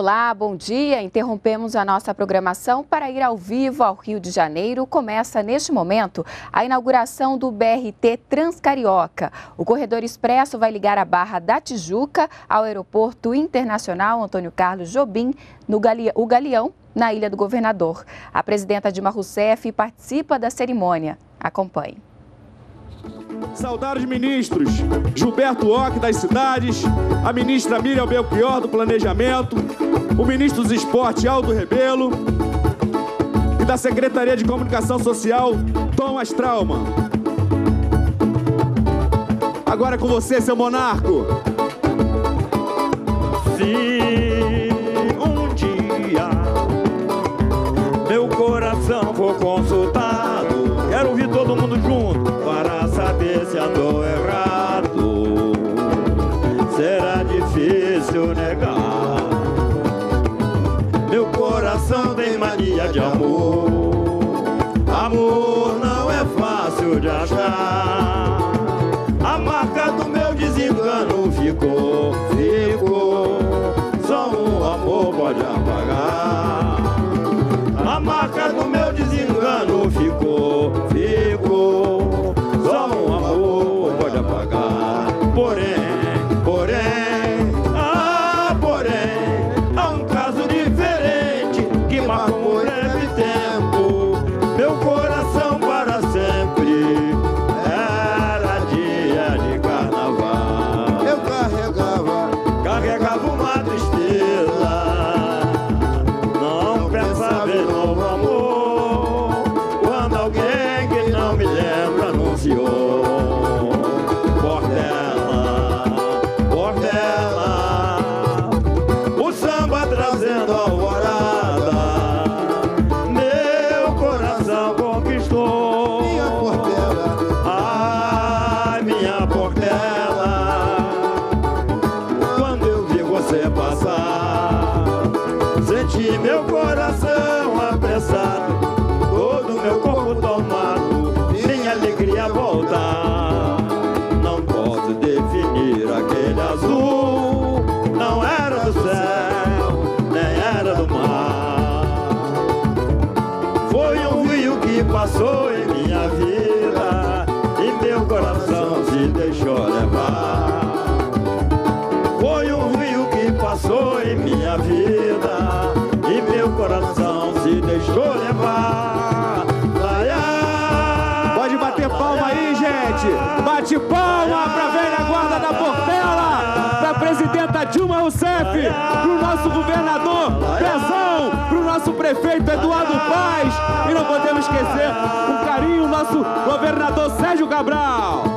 Olá, bom dia. Interrompemos a nossa programação para ir ao vivo ao Rio de Janeiro. Começa neste momento a inauguração do BRT Transcarioca. O corredor expresso vai ligar a Barra da Tijuca ao Aeroporto Internacional Antônio Carlos Jobim, no Galeão, o Galeão, na Ilha do Governador. A presidenta Dilma Rousseff participa da cerimônia. Acompanhe. Saudar os ministros. Gilberto Ock das cidades, a ministra Miriam Belchior do Planejamento, o ministro dos Esportes Aldo Rebelo. E da Secretaria de Comunicação Social Tom Astralman. Agora é com você, seu monarco. Se Bate palma pra velha guarda da Portela, pra presidenta Dilma Rousseff, pro nosso governador Pezão, pro nosso prefeito Eduardo Paz e não podemos esquecer com carinho o nosso governador Sérgio Cabral.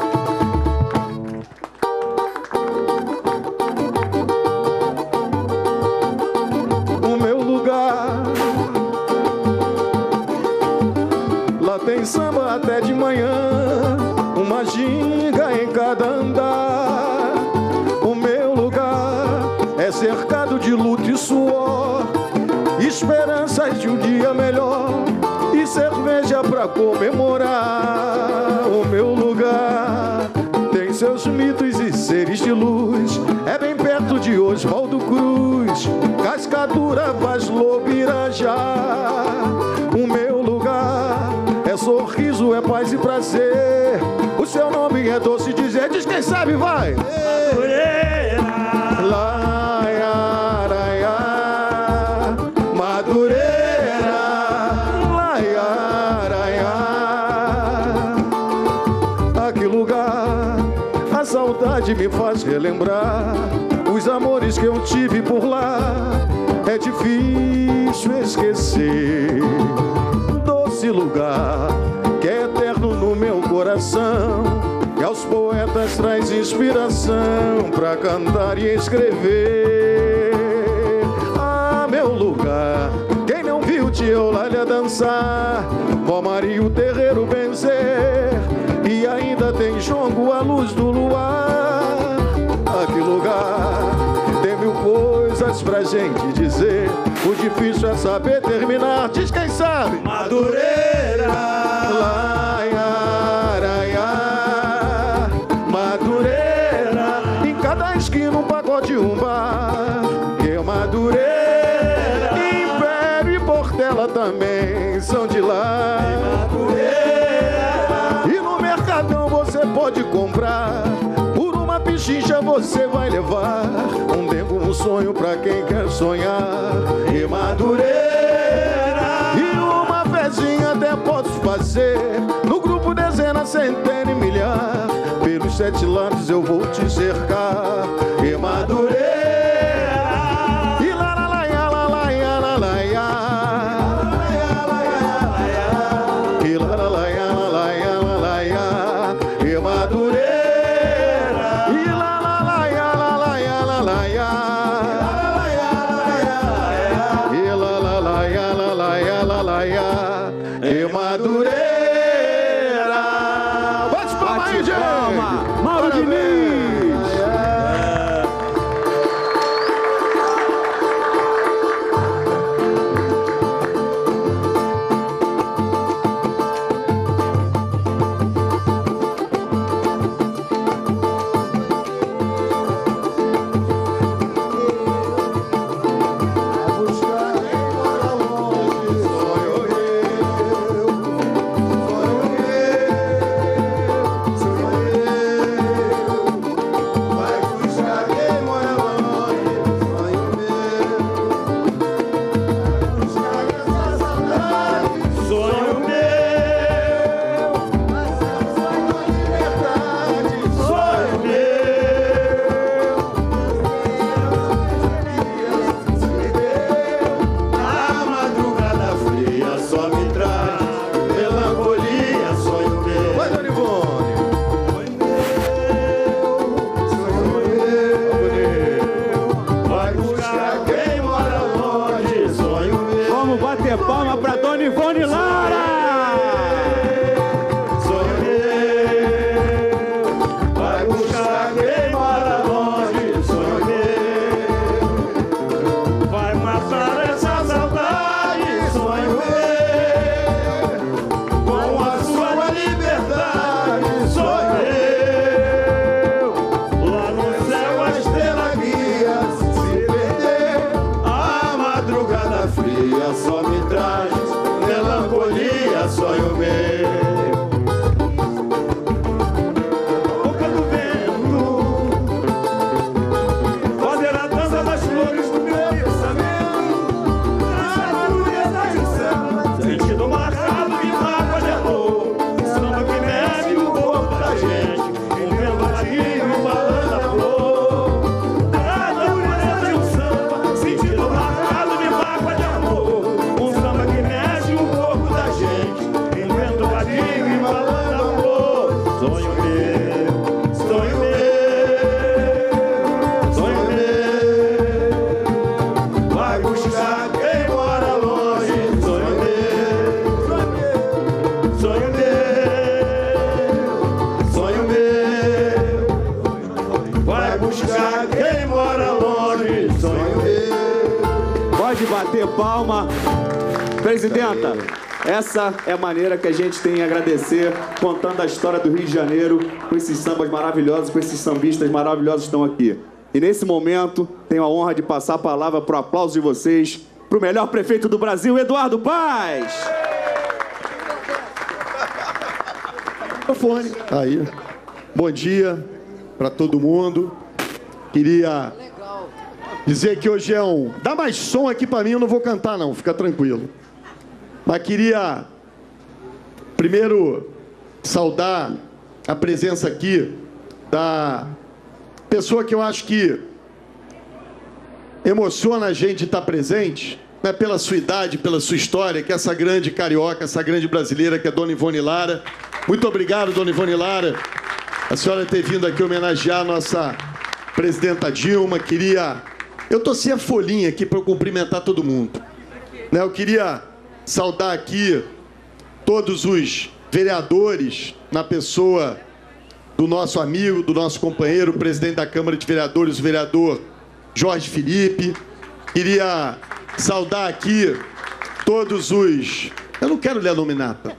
Comemorar. O meu lugar tem seus mitos e seres de luz. É bem perto de Oswaldo Cruz, Cascadura, Vaz Lobirajá. O meu lugar é sorriso, é paz e prazer. O seu nome é doce dizer, diz quem sabe, vai. Laiaraiá, me faz relembrar os amores que eu tive por lá. É difícil esquecer doce lugar que é eterno no meu coração. E aos poetas traz inspiração pra cantar e escrever. Ah, meu lugar, quem não viu Tiolália dançar, Vó Maria o terreiro benzer, e ainda tem jongo à luz do luar. Lugar, tem mil coisas pra gente dizer. O difícil é saber terminar, diz quem sabe. Madureira, sonho pra quem quer sonhar. E Madureira. E uma fezinha até posso fazer. No grupo dezena, centena e milhar. Pelos sete lados eu vou te cercar. E Madureira. Presidenta, essa é a maneira que a gente tem de agradecer, contando a história do Rio de Janeiro, com esses sambas maravilhosos, com esses sambistas maravilhosos que estão aqui. E nesse momento, tenho a honra de passar a palavra para o aplauso de vocês, para o melhor prefeito do Brasil, Eduardo Paz. Microfone. Aí. Bom dia para todo mundo. Queria dizer que hoje é um. Dá mais som aqui para mim, eu não vou cantar não, fica tranquilo. Mas queria primeiro saudar a presença aqui da pessoa que eu acho que emociona a gente estar presente, né, pela sua idade, pela sua história, que é essa grande carioca, essa grande brasileira, que é Dona Ivone Lara. Muito obrigado, Dona Ivone Lara, a senhora ter vindo aqui homenagear a nossa presidenta Dilma. Queria. Eu tô a folhinha aqui para eu cumprimentar todo mundo. Né, eu queria saudar aqui todos os vereadores, na pessoa do nosso amigo, do nosso companheiro, presidente da Câmara de Vereadores, o vereador Jorge Felipe. Queria saudar aqui todos os. Eu não quero ler a nominata.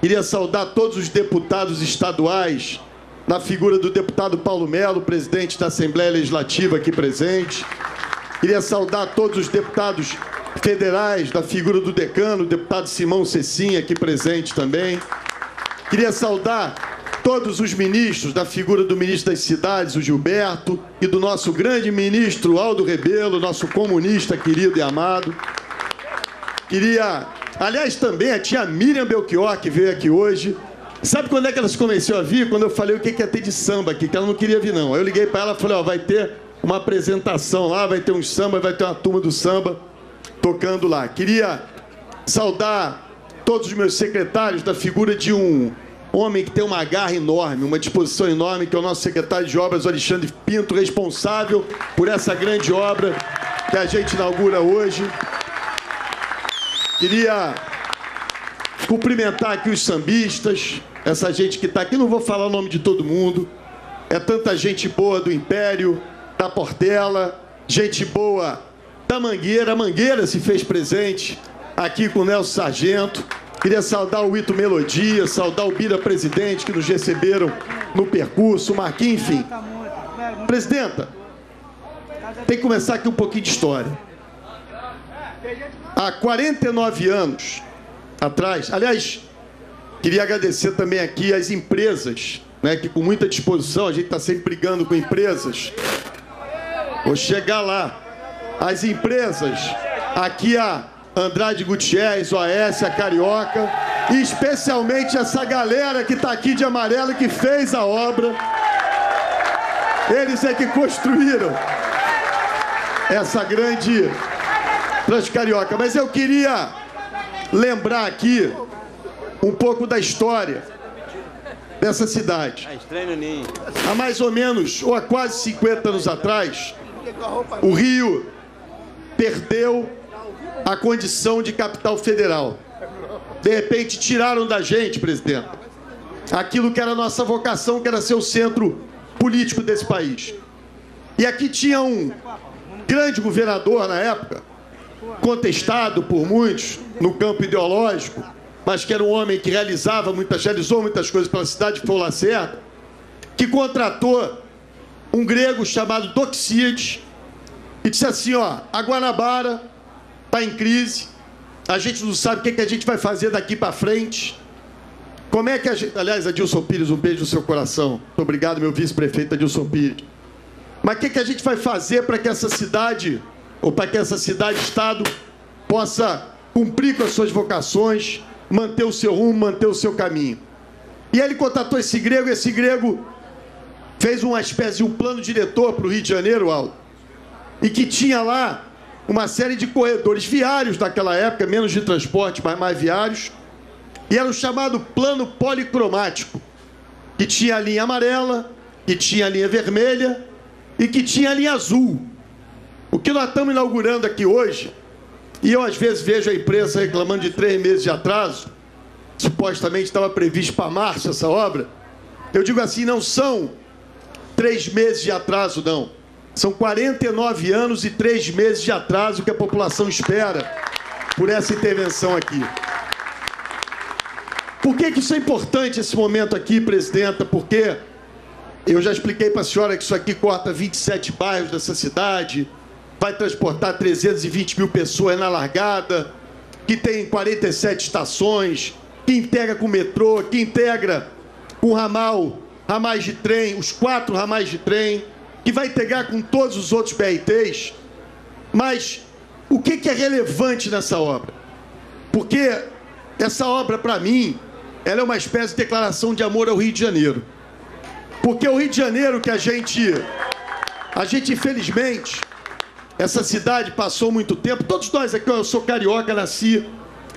Queria saudar todos os deputados estaduais, na figura do deputado Paulo Melo, presidente da Assembleia Legislativa aqui presente. Queria saudar todos os deputados federais, da figura do decano, deputado Simão Cecinha, aqui presente também. Queria saudar todos os ministros, da figura do ministro das cidades, o Gilberto, e do nosso grande ministro Aldo Rebelo, nosso comunista querido e amado. Queria, aliás, também a tia Miriam Belchior, que veio aqui hoje. Sabe quando é que ela se convenceu a vir? Quando eu falei o que ia ter de samba aqui, que ela não queria vir, não. Aí eu liguei para ela e falei: Ó, vai ter uma apresentação lá, vai ter um samba, vai ter uma turma do samba tocando lá. Queria saudar todos os meus secretários da figura de um homem que tem uma garra enorme, uma disposição enorme, que é o nosso secretário de obras, Alexandre Pinto, responsável por essa grande obra que a gente inaugura hoje. Queria cumprimentar aqui os sambistas, essa gente que está aqui, não vou falar o nome de todo mundo, é tanta gente boa do Império, da Portela, gente boa da Mangueira, a Mangueira se fez presente aqui com o Nelson Sargento. Queria saudar o Ito Melodia, saudar o Bira Presidente que nos receberam no percurso, Marquinhos, enfim. Presidenta, tem que começar aqui um pouquinho de história. Há 49 anos atrás, aliás, queria agradecer também aqui as empresas, né, que com muita disposição, a gente está sempre brigando com empresas. Vou chegar lá. As empresas, aqui a Andrade Gutierrez, OAS, a Carioca, e especialmente essa galera que está aqui de amarelo que fez a obra. Eles é que construíram essa grande Transcarioca. Mas eu queria lembrar aqui um pouco da história dessa cidade. Há mais ou menos, ou há quase 50 anos atrás, o Rio perdeu a condição de capital federal. De repente tiraram da gente, presidente, aquilo que era a nossa vocação, que era ser o centro político desse país. E aqui tinha um grande governador na época, contestado por muitos no campo ideológico, mas que era um homem que realizava muitas, realizou muitas coisas pela cidade, foi o Lacerda, que contratou um grego chamado Doxides e disse assim, ó, a Guanabara está em crise, a gente não sabe o que, que a gente vai fazer daqui para frente. Como é que a gente. Aliás, Adilson Pires, um beijo no seu coração. Muito obrigado, meu vice-prefeito Adilson Pires. Mas o que, que a gente vai fazer para que essa cidade, ou para que essa cidade-estado, possa cumprir com as suas vocações, manter o seu rumo, manter o seu caminho? E ele contatou esse grego, e esse grego fez uma espécie de um plano diretor para o Rio de Janeiro, Aldo, e que tinha lá uma série de corredores viários daquela época, menos de transporte, mas mais viários, e era o chamado plano policromático, que tinha a linha amarela, que tinha a linha vermelha e que tinha a linha azul. O que nós estamos inaugurando aqui hoje, e eu às vezes vejo a imprensa reclamando de três meses de atraso, supostamente estava previsto para março essa obra, eu digo assim, não são três meses de atraso, não. São 49 anos e três meses de atraso que a população espera por essa intervenção aqui. Por que, que isso é importante, esse momento aqui, presidenta? Porque eu já expliquei para a senhora que isso aqui corta 27 bairros dessa cidade, vai transportar 320 mil pessoas na largada, que tem 47 estações, que integra com o metrô, que integra com ramal, ramais de trem, os quatro ramais de trem que vai integrar com todos os outros BRTs, mas o que, é relevante nessa obra? Porque essa obra, para mim, ela é uma espécie de declaração de amor ao Rio de Janeiro. Porque o Rio de Janeiro que a gente, a gente infelizmente, essa cidade passou muito tempo, todos nós aqui, eu sou carioca, nasci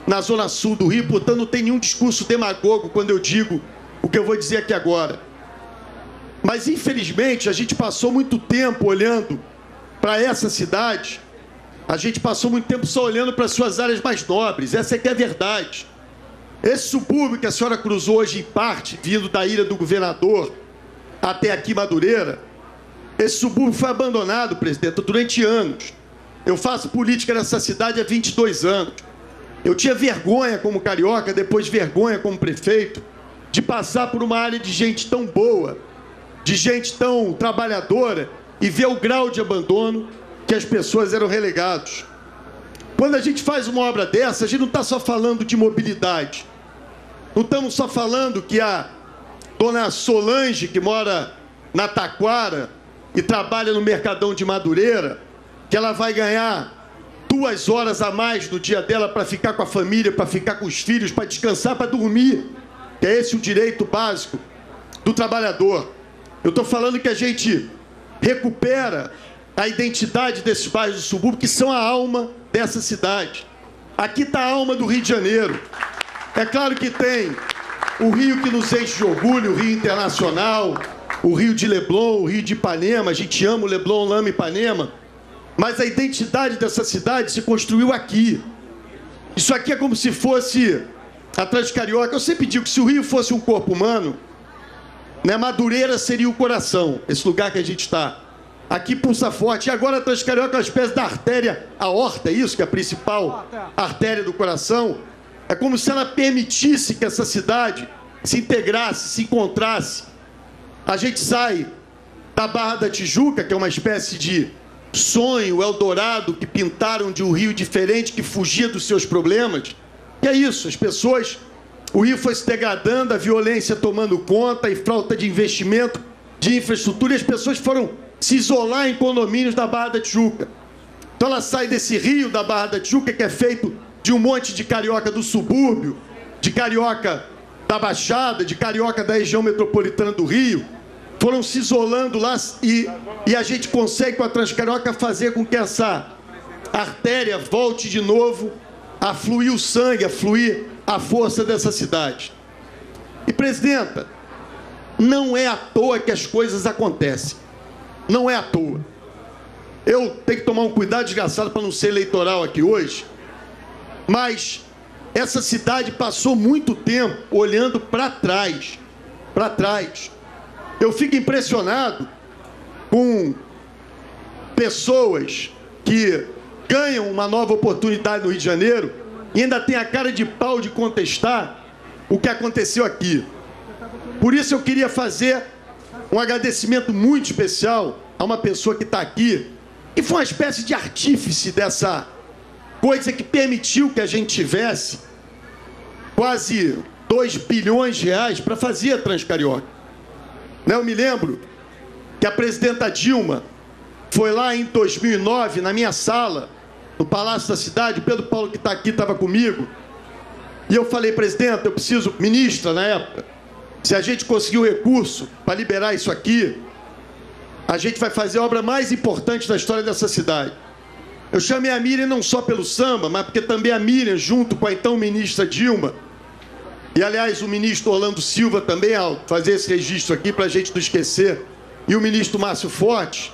na zona sul do Rio, portanto não tem nenhum discurso demagogo quando eu digo o que eu vou dizer aqui agora. Mas infelizmente a gente passou muito tempo olhando para essa cidade, a gente passou muito tempo só olhando para as suas áreas mais nobres, essa é que é a verdade. Esse subúrbio que a senhora cruzou hoje em parte, vindo da ilha do governador até aqui Madureira, esse subúrbio foi abandonado, presidente, durante anos. Eu faço política nessa cidade há 22 anos. Eu tinha vergonha como carioca, depois vergonha como prefeito, de passar por uma área de gente tão boa, de gente tão trabalhadora e ver o grau de abandono que as pessoas eram relegados. Quando a gente faz uma obra dessa, a gente não está só falando de mobilidade. Não estamos só falando que há Dona Solange, que mora na Taquara e trabalha no Mercadão de Madureira, que ela vai ganhar duas horas a mais no dia dela para ficar com a família, para ficar com os filhos, para descansar, para dormir. Que é esse o direito básico do trabalhador. Eu estou falando que a gente recupera a identidade desses bairros do subúrbio, que são a alma dessa cidade. Aqui está a alma do Rio de Janeiro. É claro que tem o Rio que nos enche de orgulho, o Rio Internacional, o Rio de Leblon, o Rio de Ipanema. A gente ama o Leblon, ama Ipanema. Mas a identidade dessa cidade se construiu aqui. Isso aqui é como se fosse a Transcarioca. Eu sempre digo que se o Rio fosse um corpo humano, né, Madureira seria o coração, esse lugar que a gente está. Aqui pulsa forte. E agora a Transcarioca é uma espécie da artéria aorta, é isso que é a principal artéria do coração. É como se ela permitisse que essa cidade se integrasse, se encontrasse. A gente sai da Barra da Tijuca, que é uma espécie de sonho, Eldorado, que pintaram de um rio diferente, que fugia dos seus problemas. E é isso, as pessoas. O rio foi se degradando, a violência tomando conta e falta de investimento, de infraestrutura, e as pessoas foram se isolar em condomínios da Barra da Tijuca. Então ela sai desse rio da Barra da Tijuca, que é feito de um monte de carioca do subúrbio, de carioca da Baixada, de carioca da região metropolitana do Rio, foram se isolando lá e, e a gente consegue com a Transcarioca fazer com que essa artéria volte de novo a fluir o sangue, a fluir a força dessa cidade. E presidenta, não é à toa que as coisas acontecem. Não é à toa. Eu tenho que tomar um cuidado desgraçado para não ser eleitoral aqui hoje, mas essa cidade passou muito tempo olhando para trás, para trás. Eu fico impressionado com pessoas que ganham uma nova oportunidade no Rio de Janeiro e ainda tem a cara de pau de contestar o que aconteceu aqui. Por isso eu queria fazer um agradecimento muito especial a uma pessoa que está aqui, que foi uma espécie de artífice dessa coisa que permitiu que a gente tivesse quase 2 bilhões de reais para fazer a Transcarioca. Né, eu me lembro que a presidenta Dilma foi lá em 2009, na minha sala, no Palácio da Cidade, Pedro Paulo que está aqui estava comigo, e eu falei, presidenta, eu preciso, ministra na época, se a gente conseguir o recurso para liberar isso aqui, a gente vai fazer a obra mais importante da história dessa cidade. Eu chamei a Miriam não só pelo samba, mas porque também a Miriam, junto com a então ministra Dilma, e aliás o ministro Orlando Silva também, ao fazer esse registro aqui para a gente não esquecer, e o ministro Márcio Forte,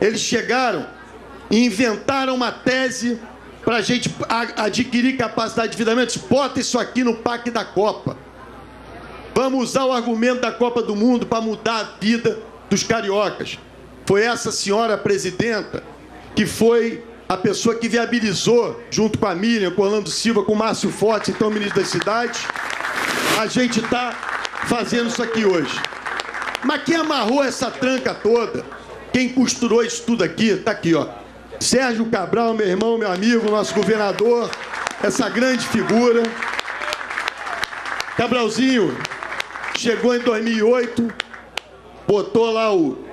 eles chegaram inventaram uma tese para a gente adquirir capacidade de endividamento. Bota isso aqui no PAC da Copa. Vamos usar o argumento da Copa do Mundo para mudar a vida dos cariocas. Foi essa senhora presidenta que foi a pessoa que viabilizou, junto com a Miriam, com Orlando Silva, com o Márcio Forte, então ministro das cidades, a gente está fazendo isso aqui hoje. Mas quem amarrou essa tranca toda, quem costurou isso tudo aqui, está aqui, ó. Sérgio Cabral, meu irmão, meu amigo, nosso governador, essa grande figura. Cabralzinho chegou em 2008, botou lá o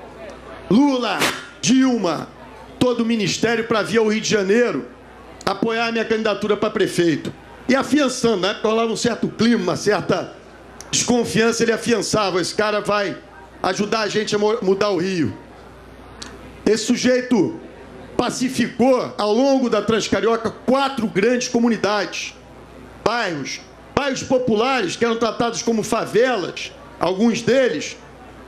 Lula, Dilma, todo o ministério para vir ao Rio de Janeiro apoiar a minha candidatura para prefeito. E afiançando, né? Porque rolava um certo clima, uma certa desconfiança, ele afiançava, esse cara vai ajudar a gente a mudar o Rio. Esse sujeito pacificou ao longo da Transcarioca quatro grandes comunidades, bairros, bairros populares que eram tratados como favelas, alguns deles,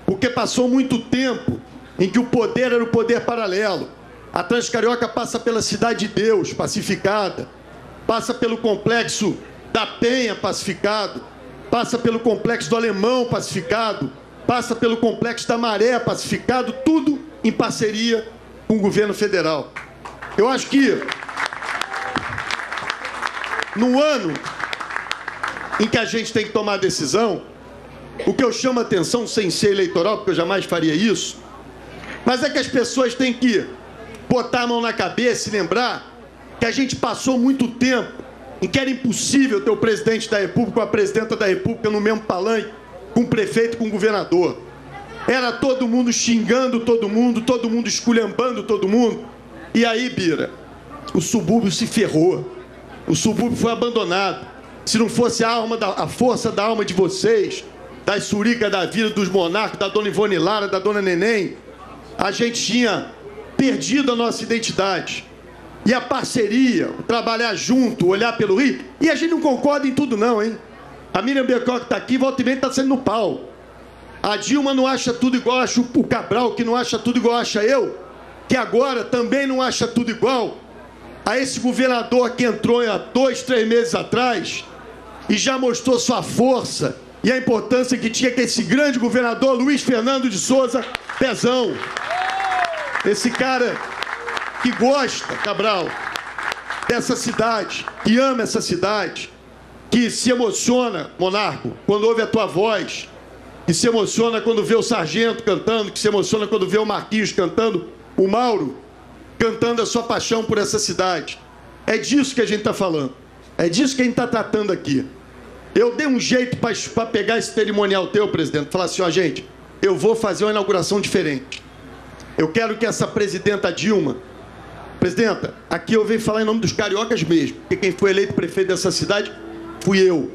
porque passou muito tempo em que o poder era o poder paralelo. A Transcarioca passa pela Cidade de Deus, pacificada, passa pelo complexo da Penha, pacificado, passa pelo complexo do Alemão, pacificado, passa pelo complexo da Maré, pacificado, tudo em parceria com o governo federal. Eu acho que no ano em que a gente tem que tomar a decisão, o que eu chamo a atenção sem ser eleitoral, porque eu jamais faria isso, mas é que as pessoas têm que botar a mão na cabeça e lembrar que a gente passou muito tempo em que era impossível ter o presidente da República ou a presidenta da República no mesmo palanque, com o prefeito, com o governador. Era todo mundo xingando todo mundo, todo mundo esculhambando todo mundo. E aí, Bira, o subúrbio se ferrou. O subúrbio foi abandonado. Se não fosse a, alma da, a força da alma de vocês, das suricas da vida, dos monarcas, da dona Ivone Lara, da dona Neném, a gente tinha perdido a nossa identidade. E a parceria, trabalhar junto, olhar pelo Rio. E a gente não concorda em tudo, não, hein? A Miriam que está aqui, volta e meia está sendo no pau. A Dilma não acha tudo igual, acha o Cabral, que não acha tudo igual, acha eu, que agora também não acha tudo igual. A esse governador que entrou há dois, três meses atrás e já mostrou sua força e a importância que tinha que esse grande governador Luiz Fernando de Souza Pezão. Esse cara que gosta, Cabral, dessa cidade, que ama essa cidade, que se emociona, monarco, quando ouve a tua voz, que se emociona quando vê o sargento cantando, que se emociona quando vê o Marquinhos cantando, o Mauro cantando a sua paixão por essa cidade. É disso que a gente está falando. É disso que a gente está tratando aqui. Eu dei um jeito para pegar esse cerimonial teu, presidente, falar assim, ó, gente, eu vou fazer uma inauguração diferente. Eu quero que essa presidenta Dilma Presidenta, aqui eu venho falar em nome dos cariocas mesmo, porque quem foi eleito prefeito dessa cidade fui eu,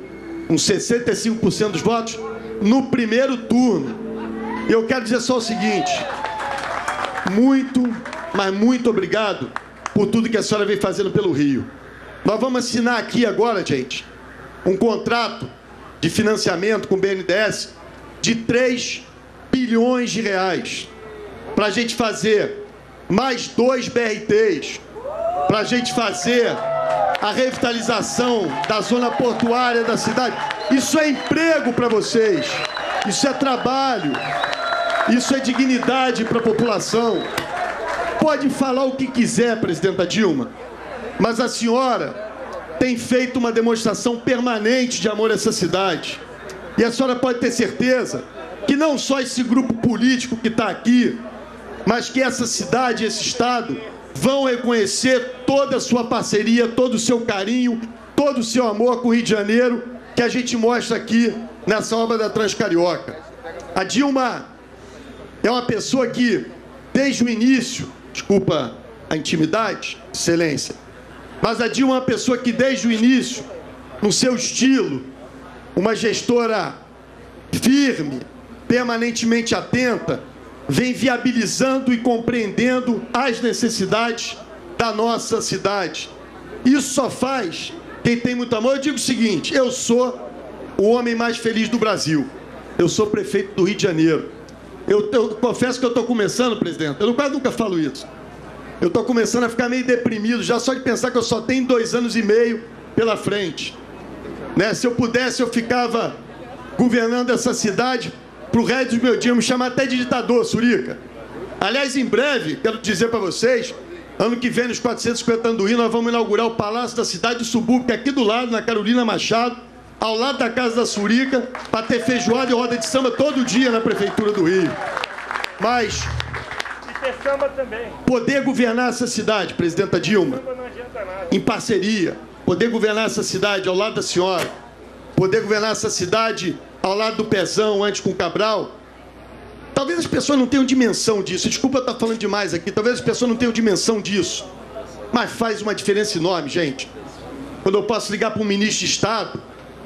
com 65% dos votos no primeiro turno. Eu quero dizer só o seguinte: muito, mas muito obrigado por tudo que a senhora vem fazendo pelo Rio. Nós vamos assinar aqui agora, gente, um contrato de financiamento com o BNDES de 3 bilhões de reais para a gente fazer mais dois BRTs para a gente fazer a revitalização da zona portuária da cidade. Isso é emprego para vocês, isso é trabalho, isso é dignidade para a população. Pode falar o que quiser, presidenta Dilma, mas a senhora tem feito uma demonstração permanente de amor a essa cidade. E a senhora pode ter certeza que não só esse grupo político que está aqui, mas que essa cidade, esse estado, vão reconhecer toda a sua parceria, todo o seu carinho, todo o seu amor com o Rio de Janeiro, que a gente mostra aqui nessa obra da Transcarioca. A Dilma é uma pessoa que, desde o início, desculpa a intimidade, excelência, mas a Dilma é uma pessoa que, desde o início, no seu estilo, uma gestora firme, permanentemente atenta, vem viabilizando e compreendendo as necessidades da nossa cidade. Isso só faz quem tem muito amor. Eu digo o seguinte: eu sou o homem mais feliz do Brasil. Eu sou prefeito do Rio de Janeiro. Eu, eu confesso que eu estou começando, presidente. Eu quase nunca falo isso. Eu estou começando a ficar meio deprimido já só de pensar que eu só tenho dois anos e meio pela frente. Né? Se eu pudesse, eu ficava governando essa cidade pro resto dos meus dias, me chamar até de ditador, Surica. Aliás, em breve, quero dizer para vocês, ano que vem, nos 450 anos do Rio, nós vamos inaugurar o Palácio da Cidade do Subúrbio, que é aqui do lado, na Carolina Machado, ao lado da Casa da Surica, para ter feijoada e roda de samba todo dia na Prefeitura do Rio. Mas... E ter samba também. Poder governar essa cidade, Presidenta Dilma, em parceria, poder governar essa cidade ao lado da senhora, poder governar essa cidade ao lado do Pezão, antes com o Cabral. Talvez as pessoas não tenham dimensão disso. Desculpa estar falando demais aqui. Talvez as pessoas não tenham dimensão disso. Mas faz uma diferença enorme, gente. Quando eu posso ligar para um ministro de Estado,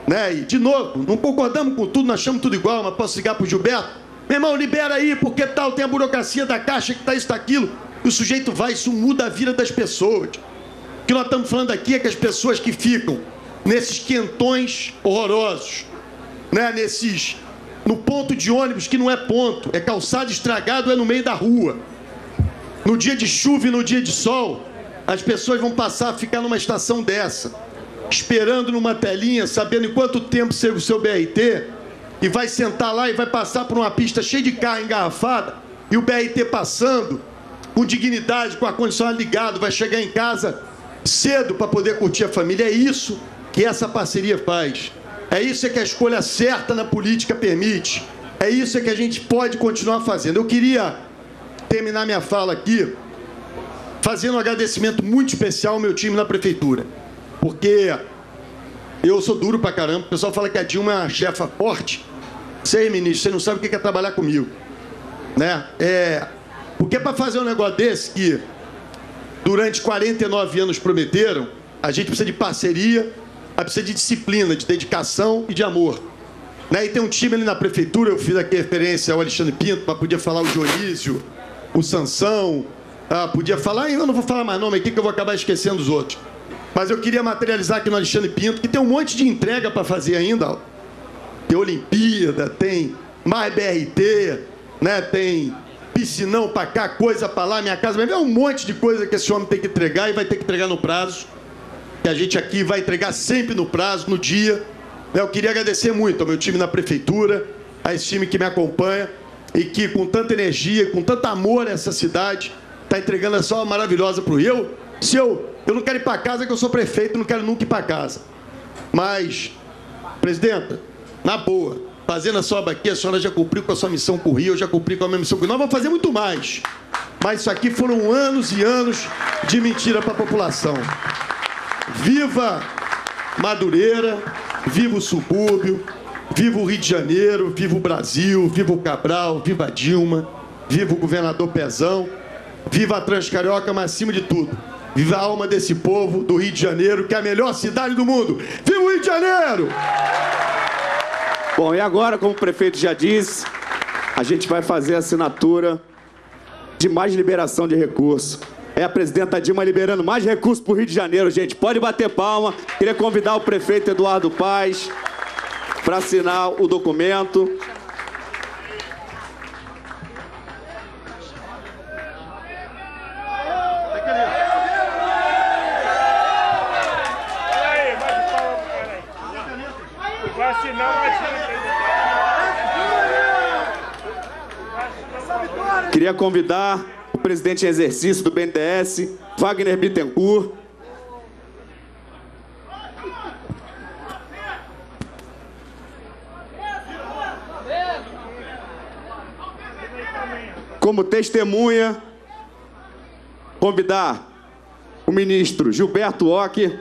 né? E, de novo, não concordamos com tudo, nós achamos tudo igual, mas posso ligar para o Gilberto. Meu irmão, libera aí, porque tal, tem a burocracia da Caixa que está isso, está aquilo. E o sujeito vai, isso muda a vida das pessoas. O que nós estamos falando aqui é que as pessoas que ficam nesses quentões horrorosos, né, nesses no ponto de ônibus que não é ponto, é calçado estragado, é no meio da rua. No dia de chuva e no dia de sol, as pessoas vão passar a ficar numa estação dessa, esperando numa telinha, sabendo em quanto tempo serve o seu BRT, e vai sentar lá e vai passar por uma pista cheia de carro engarrafada, e o BRT passando, com dignidade, com ar-condicionado ligado, vai chegar em casa cedo para poder curtir a família. É isso que essa parceria faz. É isso que a escolha certa na política permite. É isso que a gente pode continuar fazendo. Eu queria terminar minha fala aqui fazendo um agradecimento muito especial ao meu time na prefeitura. Porque eu sou duro pra caramba. O pessoal fala que a Dilma é uma chefa forte. Sei, ministro, você não sabe o que é trabalhar comigo. Né? É, porque para fazer um negócio desse que durante 49 anos prometeram, a gente precisa de parceria, a precisa de disciplina, de dedicação e de amor. Né? E tem um time ali na prefeitura, eu fiz aqui referência ao Alexandre Pinto, mas podia falar o Dionísio, o Sansão, ah, podia falar, eu não vou falar mais nome aqui que eu vou acabar esquecendo os outros. Mas eu queria materializar aqui no Alexandre Pinto, que tem um monte de entrega para fazer ainda. Tem Olimpíada, tem mais BRT, né? tem piscinão para cá, coisa para lá, minha casa. É um monte de coisa que esse homem tem que entregar e vai ter que entregar no prazo. Que a gente aqui vai entregar sempre no prazo, no dia. Eu queria agradecer muito ao meu time na prefeitura, a esse time que me acompanha e que com tanta energia, com tanto amor a essa cidade, está entregando essa obra maravilhosa para o eu. Se eu, eu não quero ir para casa, que eu sou prefeito, não quero nunca ir para casa. Mas, presidenta, na boa, fazendo a sua obra aqui, a senhora já cumpriu com a sua missão com o Rio, eu já cumpri com a minha missão com o Rio. Nós vamos fazer muito mais. Mas isso aqui foram anos e anos de mentira para a população. Viva Madureira, viva o subúrbio, viva o Rio de Janeiro, viva o Brasil, viva o Cabral, viva a Dilma, viva o governador Pezão, viva a Transcarioca, mas acima de tudo, viva a alma desse povo do Rio de Janeiro, que é a melhor cidade do mundo. Viva o Rio de Janeiro! Bom, e agora, como o prefeito já disse, a gente vai fazer a assinatura de mais liberação de recursos. É a presidenta Dilma liberando mais recursos para o Rio de Janeiro, gente. Pode bater palma. Queria convidar o prefeito Eduardo Paz para assinar o documento. Queria convidar presidente em exercício do BNDES, Wagner Bittencourt. Como testemunha, convidar o ministro Gilberto Ock,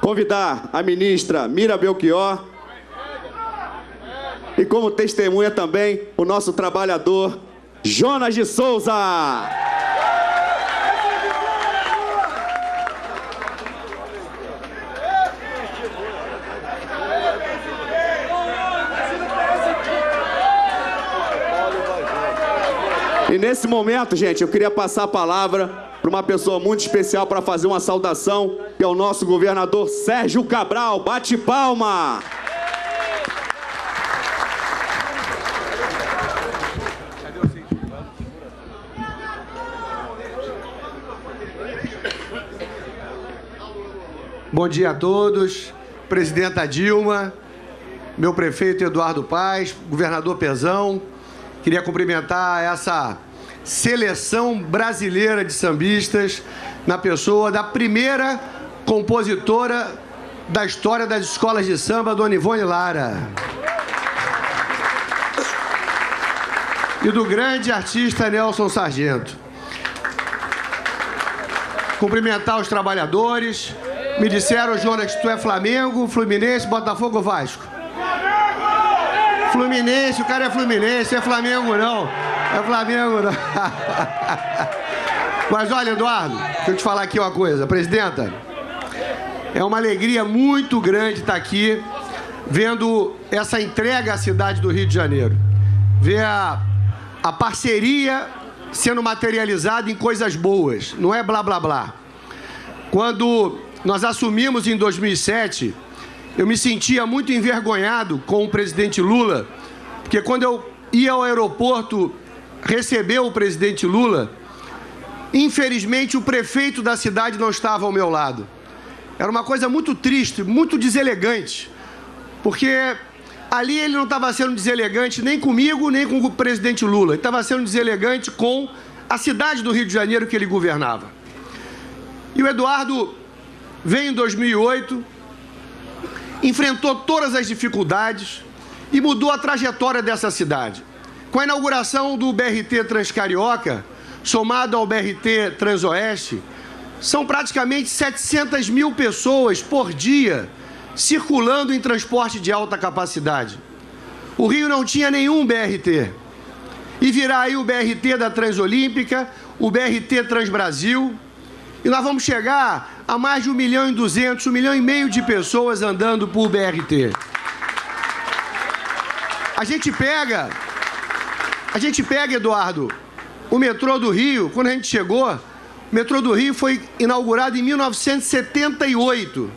convidar a ministra Mira Belchior e como testemunha também o nosso trabalhador Jonas de Souza. E nesse momento, gente, eu queria passar a palavra para uma pessoa muito especial para fazer uma saudação, que é o nosso governador Sérgio Cabral. Bate palma! Bom dia a todos. Presidenta Dilma, meu prefeito Eduardo Paz, governador Pezão. Queria cumprimentar essa seleção brasileira de sambistas na pessoa da primeira compositora da história das escolas de samba, Dona Ivone Lara. E do grande artista Nelson Sargento. Cumprimentar os trabalhadores, me disseram, Jonas, que tu é Flamengo, Fluminense, Botafogo ou Vasco? Fluminense, o cara é Fluminense, é Flamengo não. É Flamengo não. Mas olha, Eduardo, deixa eu te falar aqui uma coisa. Presidenta, é uma alegria muito grande estar aqui vendo essa entrega à cidade do Rio de Janeiro. Ver a, a parceria sendo materializada em coisas boas, não é blá blá blá. Quando nós assumimos em 2007, eu me sentia muito envergonhado com o presidente Lula, porque quando eu ia ao aeroporto receber o presidente Lula, infelizmente o prefeito da cidade não estava ao meu lado. Era uma coisa muito triste, muito deselegante, porque ali ele não estava sendo deselegante nem comigo, nem com o presidente Lula. Ele estava sendo deselegante com a cidade do Rio de Janeiro que ele governava. E o Eduardo veio em 2008, enfrentou todas as dificuldades e mudou a trajetória dessa cidade. Com a inauguração do BRT Transcarioca, somado ao BRT Transoeste, são praticamente 700 mil pessoas por dia circulando em transporte de alta capacidade. O Rio não tinha nenhum BRT. E virá aí o BRT da Transolímpica, o BRT Transbrasil, e nós vamos chegar a mais de 1 milhão e 200, 1 milhão e meio de pessoas andando por BRT. A gente pega, a gente pega, Eduardo, o metrô do Rio, quando a gente chegou, o metrô do Rio foi inaugurado em 1978.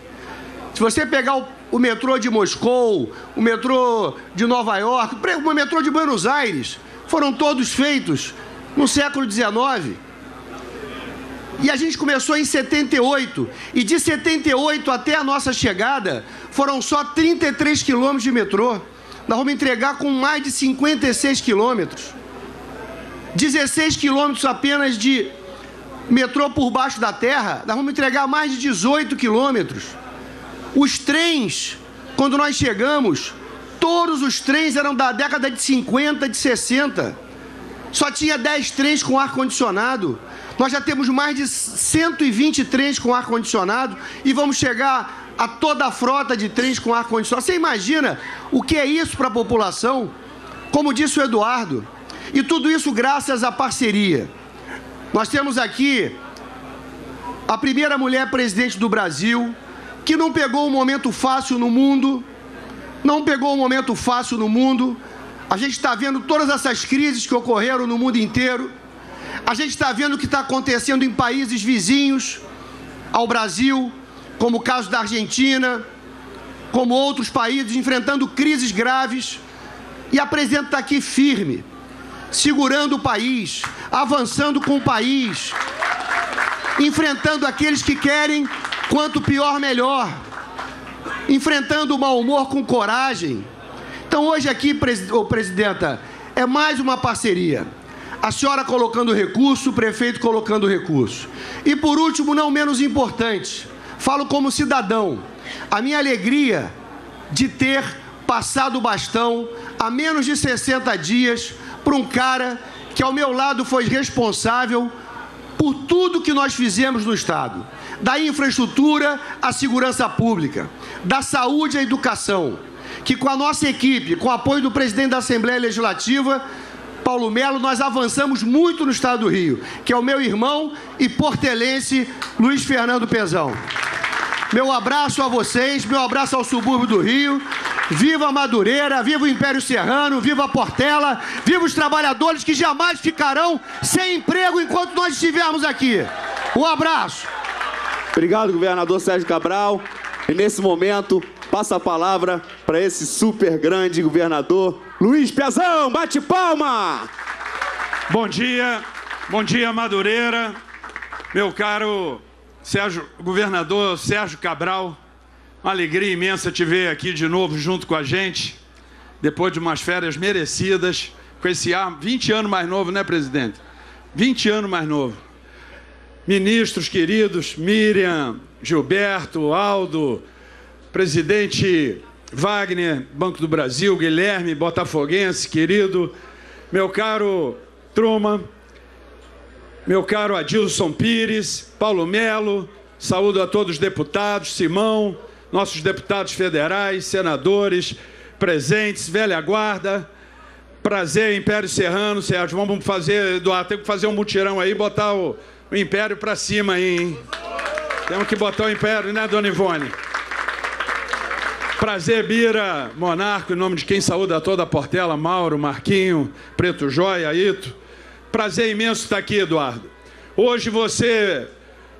Se você pegar o, o metrô de Moscou, o metrô de Nova York, o metrô de Buenos Aires, foram todos feitos no século XIX. E a gente começou em 78. E de 78 até a nossa chegada, foram só 33 quilômetros de metrô. Nós vamos entregar com mais de 56 quilômetros. 16 quilômetros apenas de metrô por baixo da terra. Nós vamos entregar mais de 18 quilômetros. Os trens, quando nós chegamos, todos os trens eram da década de 50, de 60. Só tinha 10 trens com ar-condicionado. Nós já temos mais de 120 trens com ar-condicionado e vamos chegar a toda a frota de trens com ar-condicionado. Você imagina o que é isso para a população? Como disse o Eduardo. E tudo isso graças à parceria. Nós temos aqui a primeira mulher presidente do Brasil, que não pegou um momento fácil no mundo, não pegou um momento fácil no mundo. A gente está vendo todas essas crises que ocorreram no mundo inteiro. A gente está vendo o que está acontecendo em países vizinhos ao Brasil, como o caso da Argentina, como outros países, enfrentando crises graves. E a presidente está aqui firme, segurando o país, avançando com o país, enfrentando aqueles que querem quanto pior, melhor, enfrentando o mau humor com coragem. Então, hoje aqui, presidenta, é mais uma parceria a senhora colocando recurso, o prefeito colocando recurso. E por último, não menos importante, falo como cidadão, a minha alegria de ter passado o bastão há menos de 60 dias para um cara que ao meu lado foi responsável por tudo que nós fizemos no Estado. Da infraestrutura à segurança pública, da saúde à educação, que com a nossa equipe, com o apoio do presidente da Assembleia Legislativa, Paulo Melo, nós avançamos muito no estado do Rio, que é o meu irmão e portelense Luiz Fernando Pezão. Meu abraço a vocês, meu abraço ao subúrbio do Rio. Viva Madureira, viva o Império Serrano, viva a Portela, viva os trabalhadores que jamais ficarão sem emprego enquanto nós estivermos aqui. Um abraço. Obrigado, governador Sérgio Cabral. E nesse momento, passa a palavra para esse super grande governador, Luiz Pezão, bate palma! Bom dia, bom dia Madureira, meu caro Sérgio, governador Sérgio Cabral, uma alegria imensa te ver aqui de novo junto com a gente, depois de umas férias merecidas, com esse ar 20 anos mais novo, né, presidente? 20 anos mais novo. Ministros queridos, Miriam, Gilberto, Aldo, presidente Wagner, Banco do Brasil, Guilherme, Botafoguense, querido, meu caro Truman, meu caro Adilson Pires, Paulo Melo, saúdo a todos os deputados, Simão, nossos deputados federais, senadores, presentes, velha guarda, prazer, Império Serrano, Sérgio, vamos fazer, Eduardo, tem que fazer um mutirão aí, botar o, o Império para cima aí, hein? Temos que botar o Império, né, Dona Ivone? Prazer, Bira, Monarco, em nome de quem saúda toda a Portela, Mauro, Marquinho, Preto Jóia, Ito. Prazer imenso estar aqui, Eduardo. Hoje você,